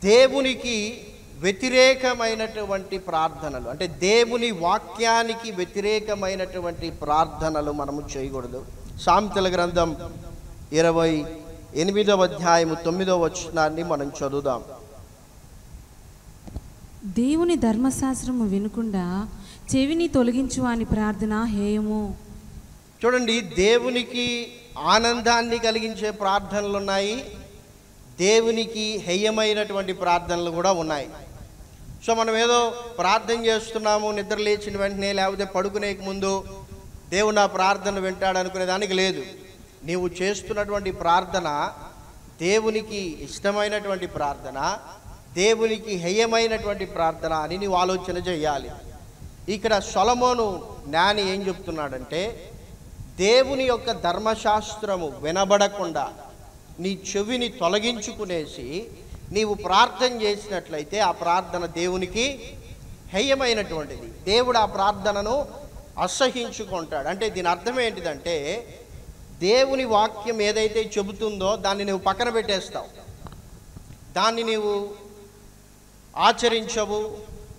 దేవునికి వ్యతిరేకమైనటువంటి ప్రార్థనలు. అంటే దేవుని వాక్యానికి వ్యతిరేకమైనటువంటి ప్రార్థనలు మనము చేయకూడదు. సామెతల గ్రంథం ఇరవై ఎనిమిదవ అధ్యాయము తొమ్మిదవ వచనాన్ని మనం చదువుదాం. దేవుని ధర్మశాస్త్రము వినకుండా చెవిని తొలగించు అని ప్రార్థన హేయము. చూడండి దేవునికి ఆనందాన్ని కలిగించే ప్రార్థనలు ఉన్నాయి. దేవునికి హేయమైనటువంటి ప్రార్థనలు కూడా ఉన్నాయి. సో మనం ఏదో ప్రార్థన చేస్తున్నాము నిద్ర లేచిన వెంటనే లేకపోతే పడుకునే ముందు దేవుడు నా ప్రార్థన వింటాడు అనుకునే దానికి లేదు. నీవు చేస్తున్నటువంటి ప్రార్థన దేవునికి ఇష్టమైనటువంటి ప్రార్థన దేవునికి హేయమైనటువంటి ప్రార్థన అని నీవు ఆలోచన చేయాలి. ఇక్కడ సొలమోను జ్ఞాని ఏం చెప్తున్నాడంటే దేవుని యొక్క ధర్మశాస్త్రము వినబడకుండా నీ చెవిని తొలగించుకునేసి నీవు ప్రార్థన చేసినట్లయితే ఆ ప్రార్థన దేవునికి హేయమైనటువంటిది. దేవుడు ఆ ప్రార్థనను అసహించుకుంటాడు. అంటే దీని అర్థం ఏంటిదంటే దేవుని వాక్యం ఏదైతే చెబుతుందో దాన్ని నువ్వు పక్కన పెట్టేస్తావు. దాన్ని నీవు ఆచరించవు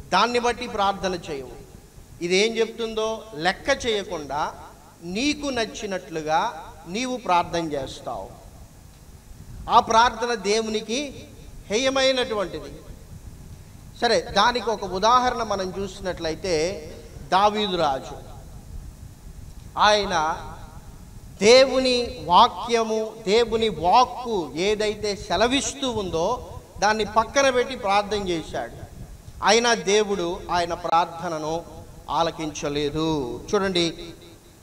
దాన్ని బట్టి ప్రార్థన చేయవు. ఇది ఏం చెప్తుందో లెక్క చేయకుండా నీకు నచ్చినట్లుగా నీవు ప్రార్థన చేస్తావు. ఆ ప్రార్థన దేవునికి హేయమైనటువంటిది. సరే దానికి ఒక ఉదాహరణ మనం చూసినట్లయితే దావీదు రాజు. ఆయన దేవుని వాక్యము దేవుని వాక్కు ఏదైతే సెలవిస్తూ ఉందో దాన్ని పక్కన పెట్టి ప్రార్థన చేశాడు. అయినా దేవుడు ఆయన ప్రార్థనను ఆలకించలేదు. చూడండి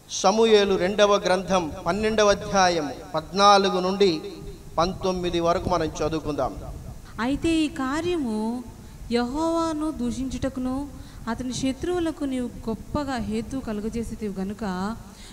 సమూయేలు రెండవ గ్రంథం పన్నెండవ అధ్యాయం పద్నాలుగు నుండి పంతొమ్మిది వరకు మనం చదువుకుందాం. అయితే ఈ కార్యము యహోవాను దూషించుటకును అతని శత్రువులకు నీవు గొప్పగా హేతు కలుగజేసేది గనుక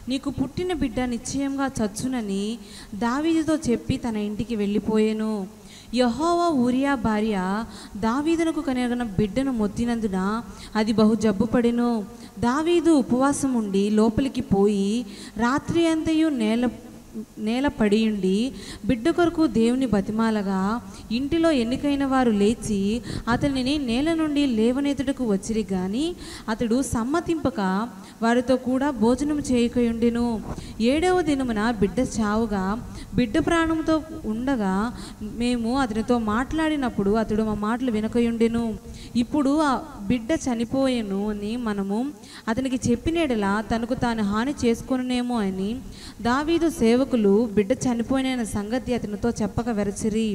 నీకు పుట్టిన బిడ్డ నిశ్చయంగా చచ్చునని దావీదుతో చెప్పి తన ఇంటికి వెళ్ళిపోయాను. యహోవా ఊరియా భార్య దావీదునకు కనగన బిడ్డను మొత్తినందున అది బహు జబ్బుపడెను. దావీదు ఉపవాసం ఉండి లోపలికి పోయి రాత్రి అంతయు నేల నేల పడియుండి బిడ్డ కొరకు దేవుని బతిమాలగా ఇంటిలో ఎన్నికైన వారు లేచి అతనిని నేల నుండి లేవనెత్తుటకు వచ్చిరి గాని అతడు సమ్మతింపక వారితో కూడా భోజనం చేయకయుండెను. ఏడవ దినమున బిడ్డ చావుగా బిడ్డ ప్రాణంతో ఉండగా మేము అతనితో మాట్లాడినప్పుడు అతడు మా మాటలు వినకయుండెను. ఇప్పుడు ఆ బిడ్డ చనిపోయెను అని మనము అతనికి చెప్పినడలా తనకు తాను హాని చేసుకొనునేమో అని దావీదు సేవకులు బిడ్డ చనిపోయిన సంగతి అతనితో చెప్పక వెరచిరి.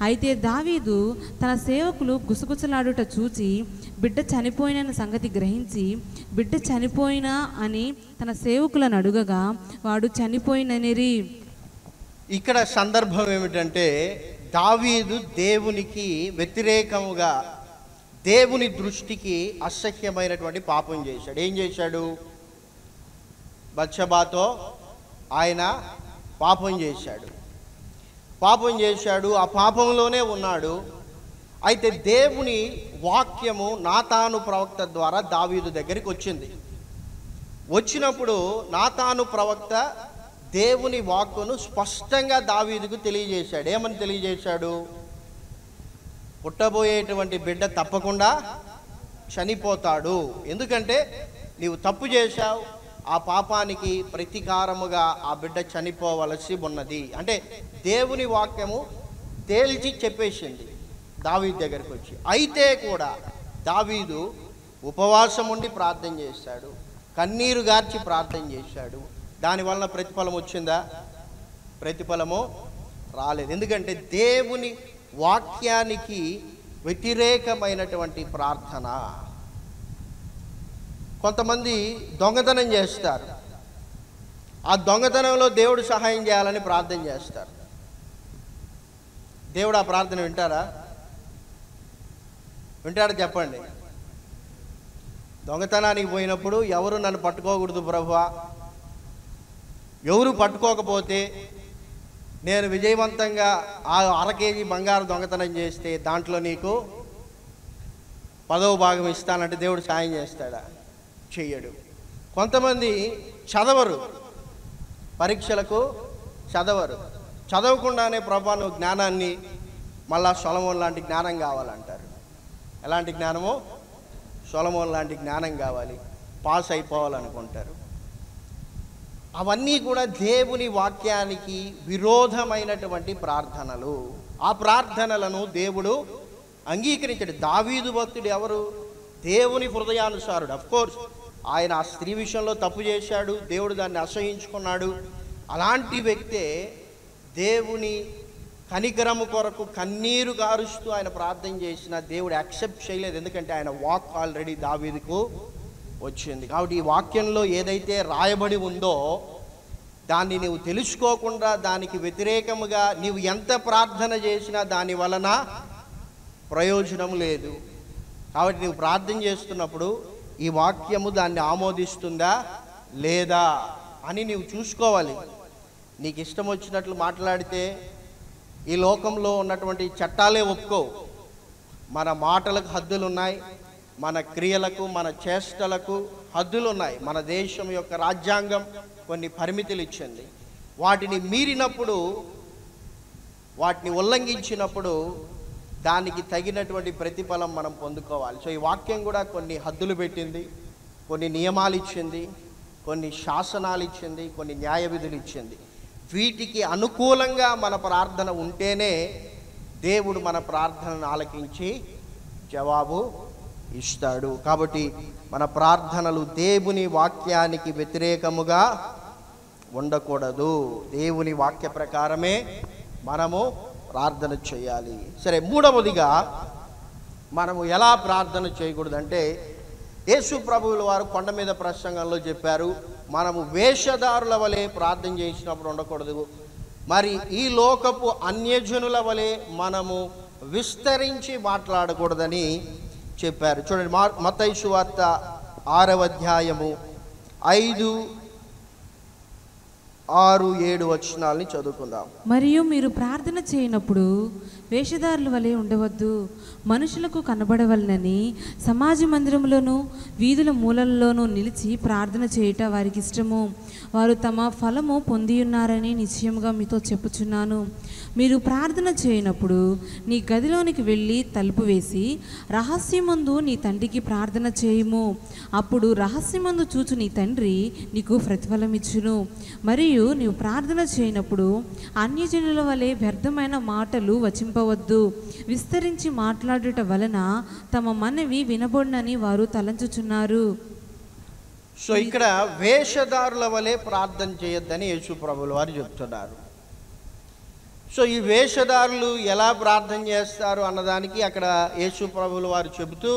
అయితే దావీదు తన సేవకులు గుసగుసలాడుట చూచి బిడ్డ చనిపోయిన సంగతి గ్రహించి బిడ్డ చనిపోయినా అని తన సేవకులను అడుగగా వాడు చనిపోయిననిరి. ఇక్కడ సందర్భం ఏమిటంటే దావీదు దేవునికి వ్యతిరేకముగా దేవుని దృష్టికి అసహ్యమైనటువంటి పాపం చేశాడు. ఏం చేశాడు? బచ్చబాతో ఆయన పాపం చేశాడు. పాపం చేశాడు ఆ పాపంలోనే ఉన్నాడు. అయితే దేవుని వాక్యము నాతాను ప్రవక్త ద్వారా దావీదు దగ్గరికి వచ్చింది. వచ్చినప్పుడు నాతాను ప్రవక్త దేవుని వాక్కును స్పష్టంగా దావీదుకు తెలియజేశాడు. ఏమని తెలియజేశాడు? పుట్టబోయేటువంటి బిడ్డ తప్పకుండా చనిపోతాడు. ఎందుకంటే నీవు తప్పు చేశావు ఆ పాపానికి ప్రతీకారముగా ఆ బిడ్డ చనిపోవలసి ఉన్నది. అంటే దేవుని వాక్యము తేల్చి చెప్పేసింది దావీదు దగ్గరికి వచ్చి. అయితే కూడా దావీదు ఉపవాసం ఉండి ప్రార్థన చేశాడు. కన్నీరు గార్చి ప్రార్థన చేశాడు. దానివల్ల ప్రతిఫలం వచ్చిందా? ప్రతిఫలము రాలేదు. ఎందుకంటే దేవుని వాక్యానికి వ్యతిరేకమైనటువంటి ప్రార్థన. కొంతమంది దొంగతనం చేస్తారు. ఆ దొంగతనంలో దేవుడు సహాయం చేయాలని ప్రార్థన చేస్తారు. దేవుడు ఆ ప్రార్థన వింటారా? వింటాడా చెప్పండి. దొంగతనానికి పోయినప్పుడు ఎవరు నన్ను పట్టుకోకూడదు ప్రభువా? ఎవరు పట్టుకోకపోతే నేను విజయవంతంగా ఆ అర కేజీ బంగారు దొంగతనం చేస్తే దాంట్లో నీకు పదవ భాగం ఇస్తానంటే దేవుడు సాయం చేస్తాడా? చేయడు. కొంతమంది చదవరు. పరీక్షలకు చదవరు. చదవకుండానే ప్రభా నువ్వు జ్ఞానాన్ని మళ్ళా సొలమోన్ లాంటి జ్ఞానం కావాలంటారు. ఎలాంటి జ్ఞానమో? సొలమోన్ లాంటి జ్ఞానం కావాలి. పాస్ అయిపోవాలనుకుంటారు. అవన్నీ కూడా దేవుని వాక్యానికి విరోధమైనటువంటి ప్రార్థనలు. ఆ ప్రార్థనలను దేవుడు అంగీకరించడు. దావీదు భక్తుడు ఎవరు? దేవుని హృదయానుసారుడు. అఫ్ కోర్స్ ఆయన ఆ స్త్రీ విషయంలో తప్పు చేశాడు దేవుడు దాన్ని అసహించుకున్నాడు. అలాంటి వ్యక్తే దేవుని కనికరము కొరకు కన్నీరు గారుస్తూ ఆయన ప్రార్థన చేసిన దేవుడు యాక్సెప్ట్ చేయలేదు. ఎందుకంటే ఆయన వాక్ ఆల్రెడీ దావీదుకు వచ్చింది. కాబట్టి ఈ వాక్యంలో ఏదైతే రాయబడి ఉందో దాన్ని నీవు తెలుసుకోకుండా దానికి వ్యతిరేకముగా నీవు ఎంత ప్రార్థన చేసినా దాని వలన ప్రయోజనం లేదు. కాబట్టి నువ్వు ప్రార్థన చేస్తున్నప్పుడు ఈ వాక్యము దాన్ని ఆమోదిస్తుందా లేదా అని నీవు చూసుకోవాలి. నీకు ఇష్టం వచ్చినట్లు మాట్లాడితే ఈ లోకంలో ఉన్నటువంటి చట్టాలే ఒప్పుకోవు మన మాటలకు హద్దులు ఉన్నాయి మన క్రియలకు మన చేష్టలకు హద్దులు ఉన్నాయి మన దేశం యొక్క రాజ్యాంగం కొన్ని పరిమితులు ఇచ్చింది. వాటిని మీరినప్పుడు వాటిని ఉల్లంఘించినప్పుడు దానికి తగినటువంటి ప్రతిఫలం మనం పొందుకోవాలి. సో ఈ వాక్యం కూడా కొన్ని హద్దులు పెట్టింది కొన్ని నియమాలు ఇచ్చింది కొన్ని శాసనాలు ఇచ్చింది కొన్ని న్యాయ విధులు ఇచ్చింది. వీటికి అనుకూలంగా మన ప్రార్థన ఉంటేనే దేవుడు మన ప్రార్థనను ఆలకించి జవాబు ఇస్తాడు. కాబట్టి మన ప్రార్థనలు దేవుని వాక్యానికి వ్యతిరేకముగా ఉండకూడదు. దేవుని వాక్య ప్రకారమే మనము ప్రార్థన చేయాలి. సరే మూడవదిగా మనము ఎలా ప్రార్థన చేయకూడదంటే యేసు ప్రభువుల వారు కొండ మీద ప్రసంగంలో చెప్పారు మనము వేషధారుల వలె ప్రార్థన చేసినప్పుడు ఉండకూడదు. మరి ఈ లోకపు అన్యజనుల వలె మనము విస్తరించి మాట్లాడకూడదని చెప్పారు. చూడండి మా మతైసు వార్త ఆరవ అధ్యాయము ఐదు ఆరు ఏడు వచనాలని చదువుకుందాం. మరియు మీరు ప్రార్థన చేయనప్పుడు వేషధారుల వలె ఉండవద్దు మనుషులకు కనబడవలనని సమాజ మందిరంలోనూ వీధుల మూలల్లోనూ నిలిచి ప్రార్థన చేయుట వారికి ఇష్టము. వారు తమ ఫలము పొంది ఉన్నారని నిశ్చయముగా మీతో చెప్పుచున్నాను. మీరు ప్రార్థన చేయనప్పుడు నీ గదిలోనికి వెళ్ళి తలుపు వేసి రహస్యమందు నీ తండ్రికి ప్రార్థన చేయము. అప్పుడు రహస్యమందు చూచు నీ తండ్రి నీకు ప్రతిఫలం ఇచ్చును. మరియు నీవు ప్రార్థన చేయనప్పుడు అన్యజనుల వలె వ్యర్థమైన మాటలు వచింపవద్దు. విస్తరించి మాట్లాడుట వలన తమ మనవి వినబడినని వారు తలంచుచున్నారు. సో ఇక్కడ వేషధారుల వలె ప్రార్థన చేయొద్దని యేసు ప్రభుల వారు చెప్తున్నారు. సో ఈ వేషధారులు ఎలా ప్రార్థన చేస్తారు అన్నదానికి అక్కడ యేసు ప్రభులు వారు చెబుతూ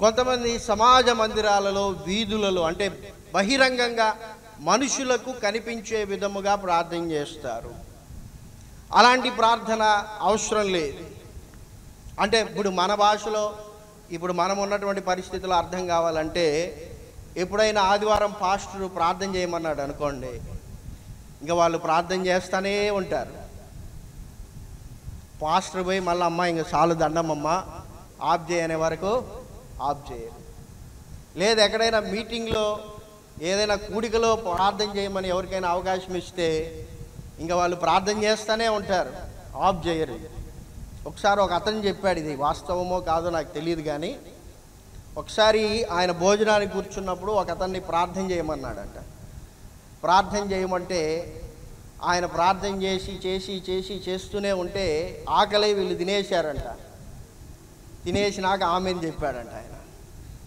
కొంతమంది సమాజ మందిరాలలో వీధులలో అంటే బహిరంగంగా మనుషులకు కనిపించే విధముగా ప్రార్థన చేస్తారు. అలాంటి ప్రార్థన అవసరం లేదు. అంటే ఇప్పుడు మన భాషలో ఇప్పుడు మనం ఉన్నటువంటి పరిస్థితులు అర్థం కావాలంటే ఎప్పుడైనా ఆదివారం పాస్టర్ ప్రార్థన చేయమన్నాడు అనుకోండి ఇంకా వాళ్ళు ప్రార్థన చేస్తూనే ఉంటారు. పాస్టర్ పోయి మళ్ళీ అమ్మ ఇంక చాలు దండమమ్మ. ఆఫ్ చేయనే వరకు ఆఫ్ చేయరు లేదు ఎక్కడైనా మీటింగ్లో ఏదైనా కూడికలో ప్రార్థన చేయమని ఎవరికైనా అవకాశం ఇస్తే ఇంకా వాళ్ళు ప్రార్థన చేస్తూనే ఉంటారు. ఆఫ్ చేయరు. ఒకసారి ఒక అతను చెప్పాడు ఇది వాస్తవమో కాదో నాకు తెలియదు కానీ ఒకసారి ఆయన భోజనానికి కూర్చున్నప్పుడు ఒక అతన్ని ప్రార్థన చేయమన్నాడంట. ప్రార్థన చేయమంటే ఆయన ప్రార్థన చేసి చేసి చేసి చేస్తూనే ఉంటే ఆకలి వీళ్ళు తినేశారంట. తినేసినాక ఆమెను చెప్పాడంట ఆయన.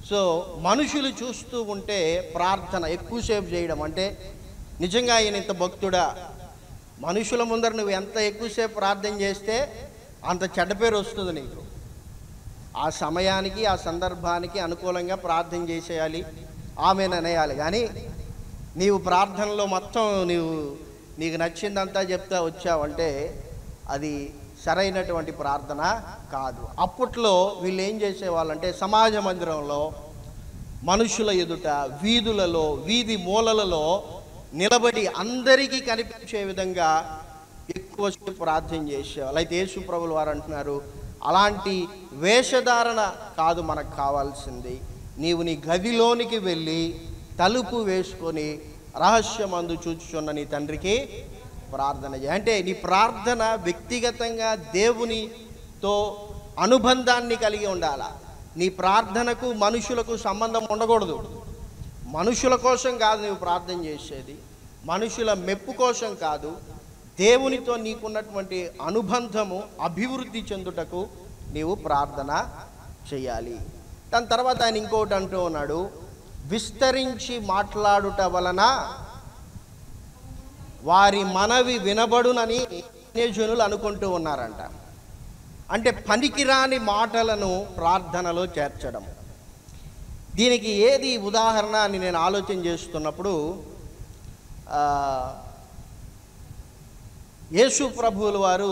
సో మనుషులు చూస్తూ ఉంటే ప్రార్థన ఎక్కువసేపు చేయడం అంటే నిజంగా ఆయన ఇంత భక్తుడా? మనుషుల ముందర నువ్వు ఎంత ఎక్కువసేపు ప్రార్థన చేస్తే అంత చెడ్డ పేరు వస్తుంది నీకు. ఆ సమయానికి ఆ సందర్భానికి అనుకూలంగా ప్రార్థన చేసేయాలి ఆమెను అనేయాలి. కానీ నీవు ప్రార్థనలో మొత్తం నీవు నీకు నచ్చిందంతా చెప్తా వచ్చావంటే అది సరైనటువంటి ప్రార్థన కాదు. అప్పట్లో వీళ్ళు ఏం చేసేవాళ్ళంటే సమాజ మందిరంలో మనుషుల ఎదుట వీధులలో వీధి మూలలలో నిలబడి అందరికీ కనిపించే విధంగా ఎక్కువసేపు ప్రార్థన చేసేవాళ్ళు. అయితే యేసు ప్రభులు వారు అంటున్నారు అలాంటి వేషధారణ కాదు మనకు కావాల్సింది. నీవు నీ గదిలోనికి వెళ్ళి తలుపు వేసుకొని రహస్యమందు చూచుచున్న నీ తండ్రికి ప్రార్థన చేయి. అంటే నీ ప్రార్థన వ్యక్తిగతంగా దేవునితో అనుబంధాన్ని కలిగి ఉండాల? నీ ప్రార్థనకు మనుషులకు సంబంధం ఉండకూడదు. మనుషుల కోసం కాదు నువ్వు ప్రార్థన చేసేది. మనుషుల మెప్పు కోసం కాదు. దేవునితో నీకున్నటువంటి అనుబంధము అభివృద్ధి చెందుటకు నీవు ప్రార్థన చేయాలి. దాని తర్వాత ఆయన ఇంకోటి అంటూ ఉన్నాడు. విస్తరించి మాట్లాడుట వలన వారి మనవి వినబడునని జనులు అనుకుంటూ ఉన్నారంట. అంటే పనికిరాని మాటలను ప్రార్థనలో చేర్చడం. దీనికి ఏది ఉదాహరణ అని నేను ఆలోచన చేస్తున్నప్పుడు యేసు ప్రభువుల వారు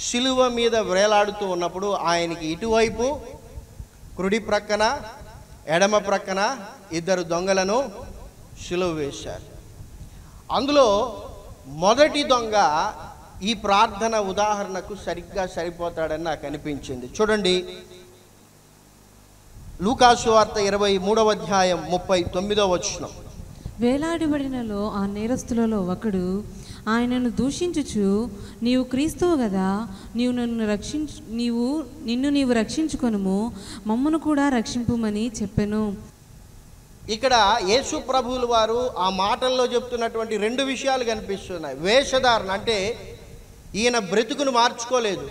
శిలువ మీద వేలాడుతూ ఉన్నప్పుడు ఆయనకి ఇటువైపు కుడి ప్రక్కన ఎడమ ప్రక్కన ఇద్దరు దొంగలను శిలువ వేశారు. అందులో మొదటి దొంగ ఈ ప్రార్థన ఉదాహరణకు సరిగ్గా సరిపోతాడని నాకు అనిపించింది. చూడండి. లూకాసు వార్త ఇరవై మూడవ అధ్యాయం ముప్పై తొమ్మిదవ వచ్చిన వేలాడిబడినలో ఆ నేరస్తులలో ఒకడు ఆయనను దూషించుచు నీవు క్రీస్తువు కదా నీవు నన్ను రక్షించు నీవు నిన్ను నీవు రక్షించుకొనుము మమ్మను కూడా రక్షింపుమని చెప్పెను. ఇక్కడ యేసు ప్రభువులు వారు ఆ మాటల్లో చెప్తున్నటువంటి రెండు విషయాలు కనిపిస్తున్నాయి. వేషధారణ అంటే ఈయన బ్రతుకును మార్చుకోలేదు.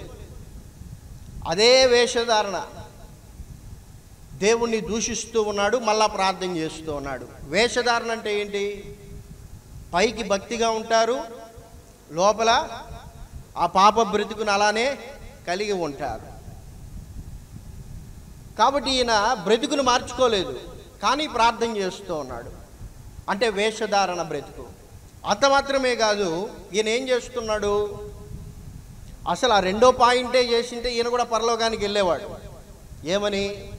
అదే వేషధారణ. దేవుణ్ణి దూషిస్తూ ఉన్నాడు మళ్ళా ప్రార్థన చేస్తూ ఉన్నాడు. వేషధారణ అంటే ఏంటి? పైకి భక్తిగా ఉంటారు లోపల ఆ పాప బ్రతుకును అలానే కలిగి ఉంటారు కాబట్టి ఈయన బ్రతుకును మార్చుకోలేదు కానీ ప్రార్థన చేస్తూ ఉన్నాడు. అంటే వేషధారణ బ్రతుకు. అంత మాత్రమే కాదు ఈయన ఏం చేస్తున్నాడు? అసలు ఆ రెండో పాయింటే చేసింటే ఈయన కూడా పరలోకానికి వెళ్ళేవాడు. ఏమని?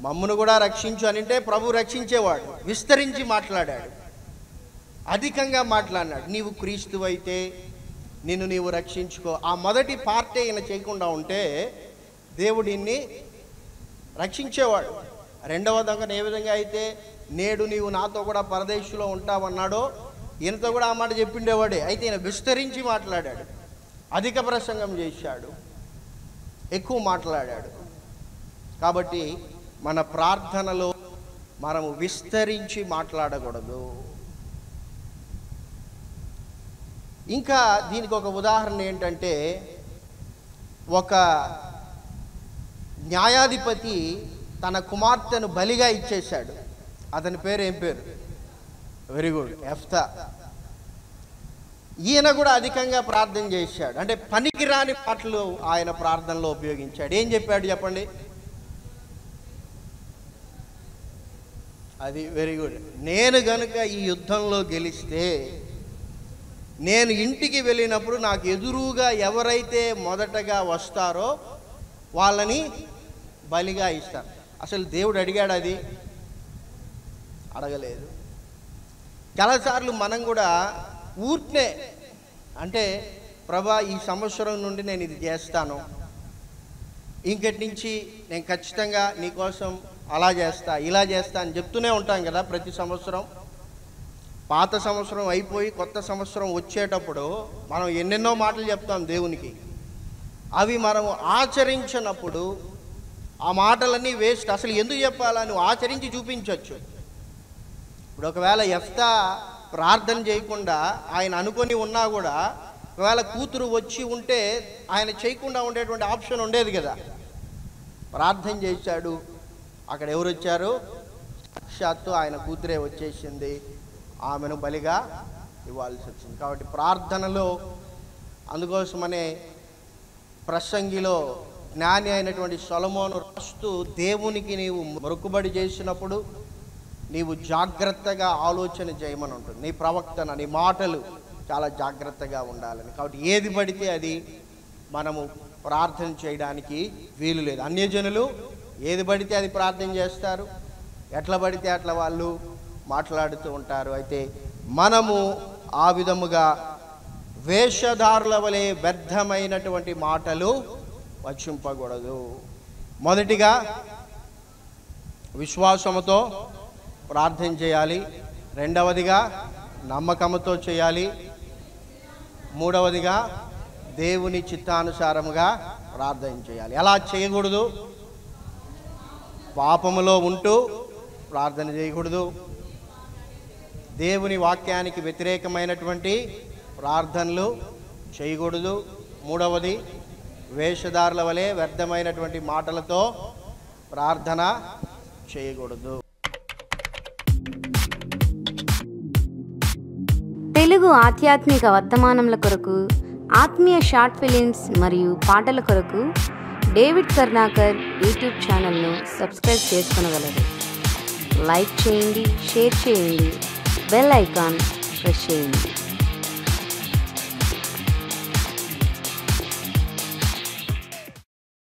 మమ్మను కూడా రక్షించు అని అంటే ప్రభు రక్షించేవాడు. విస్తరించి మాట్లాడాడు. అధికంగా మాట్లాడినాడు. నీవు క్రీస్తు అయితే నిన్ను నీవు రక్షించుకో. ఆ మొదటి పార్టీ ఈయన చేయకుండా ఉంటే దేవుడిని రక్షించేవాడు. రెండవ దొంగను ఏ విధంగా అయితే నేడు నీవు నాతో కూడా పరదేశంలో ఉంటావన్నాడో ఈయనతో కూడా ఆ మాట చెప్పిండేవాడే. అయితే ఈయన విస్తరించి మాట్లాడాడు. అధిక ప్రసంగం చేశాడు. ఎక్కువ మాట్లాడాడు. కాబట్టి మన ప్రార్థనలో మనము విస్తరించి మాట్లాడకూడదు. ఇంకా దీనికి ఒక ఉదాహరణ ఏంటంటే ఒక న్యాయాధిపతి తన కుమార్తెను బలిగా ఇచ్చేశాడు. అతని పేరు ఏం పేరు? వెరీ గుడ్ ఎఫ్తా. ఈయన కూడా అధికంగా ప్రార్థన చేశాడు. అంటే పనికిరాని మాటలు ఆయన ప్రార్థనలో ఉపయోగించాడు. ఏం చెప్పాడు చెప్పండి? అది వెరీ గుడ్ నేను గనుక ఈ యుద్ధంలో గెలిస్తే నేను ఇంటికి వెళ్ళినప్పుడు నాకు ఎదురుగా ఎవరైతే మొదటగా వస్తారో వాళ్ళని బలిగా ఇస్తాను అసలు దేవుడు అడిగాడు అది? అడగలేదు. చాలాసార్లు మనం కూడా ఊరినే అంటే ప్రభా ఈ సంవత్సరం నుండి నేను ఇది చేస్తాను. ఇంకటి నుంచి నేను ఖచ్చితంగా నీకోసం అలా చేస్తా ఇలా చేస్తా అని చెప్తూనే ఉంటాం కదా ప్రతి సంవత్సరం. పాత సంవత్సరం అయిపోయి కొత్త సంవత్సరం వచ్చేటప్పుడు మనం ఎన్నెన్నో మాటలు చెప్తాం దేవునికి. అవి మనము ఆచరించినప్పుడు ఆ మాటలన్నీ వేస్ట్. అసలు ఎందుకు చెప్పాలా నువ్వు ఆచరించి చూపించవచ్చు ఇప్పుడు ఒకవేళ ఎఫ్తా ప్రార్థన చేయకుండా ఆయన అనుకొని ఉన్నా కూడా ఒకవేళ కూతురు వచ్చి ఉంటే ఆయన చేయకుండా ఉండేటువంటి ఆప్షన్ ఉండేది కదా. ప్రార్థన చేశాడు. అక్కడ ఎవరు వచ్చారు? సాక్షాత్తు ఆయన కూతురే వచ్చేసింది. ఆమెను బలిగా ఇవ్వాల్సి వచ్చింది. కాబట్టి ప్రార్థనలో అందుకోసమనే ప్రసంగిలో జ్ఞాని అయినటువంటి సొలమోను రాస్తూ దేవునికి నీవు మొరుకుబడి చేసినప్పుడు నీవు జాగ్రత్తగా ఆలోచన చేయమని ఉంటుంది నీ ప్రవక్తన నీ మాటలు చాలా జాగ్రత్తగా ఉండాలని. కాబట్టి ఏది పడితే అది మనము ప్రార్థన చేయడానికి వీలు లేదు. అన్యజనులు ఏది పడితే అది ప్రార్థన చేస్తారు. ఎట్లా పడితే అట్లా వాళ్ళు మాట్లాడుతూ ఉంటారు. అయితే మనము ఆ విధముగా వేషధారుల వలె వ్యర్థమైనటువంటి మాటలు వచ్చింపకూడదు మొదటిగా విశ్వాసముతో ప్రార్థన చేయాలి. రెండవదిగా నమ్మకముతో చేయాలి. మూడవదిగా దేవుని చిత్తానుసారముగా ప్రార్థన చేయాలి. ఎలా చేయకూడదు? పాపములో ఉంటూ ప్రార్థన చేయకూడదు. దేవుని వాక్యానికి వ్యతిరేకమైనటువంటి ప్రార్థనలు చేయకూడదు. మూడవది వేషధారుల వలె వ్యర్థమైనటువంటి మాటలతో ప్రార్థన చేయకూడదు. తెలుగు ఆధ్యాత్మిక వర్తమానముల కొరకు ఆత్మీయ షార్ట్ ఫిలిమ్స్ మరియు పాటల కొరకు డేవిడ్ కర్ణాకర్ యూట్యూబ్ ఛానల్ను సబ్స్క్రైబ్ చేసుకునగలరు. లైక్ చేయండి షేర్ చేయండి. bell icon pressing.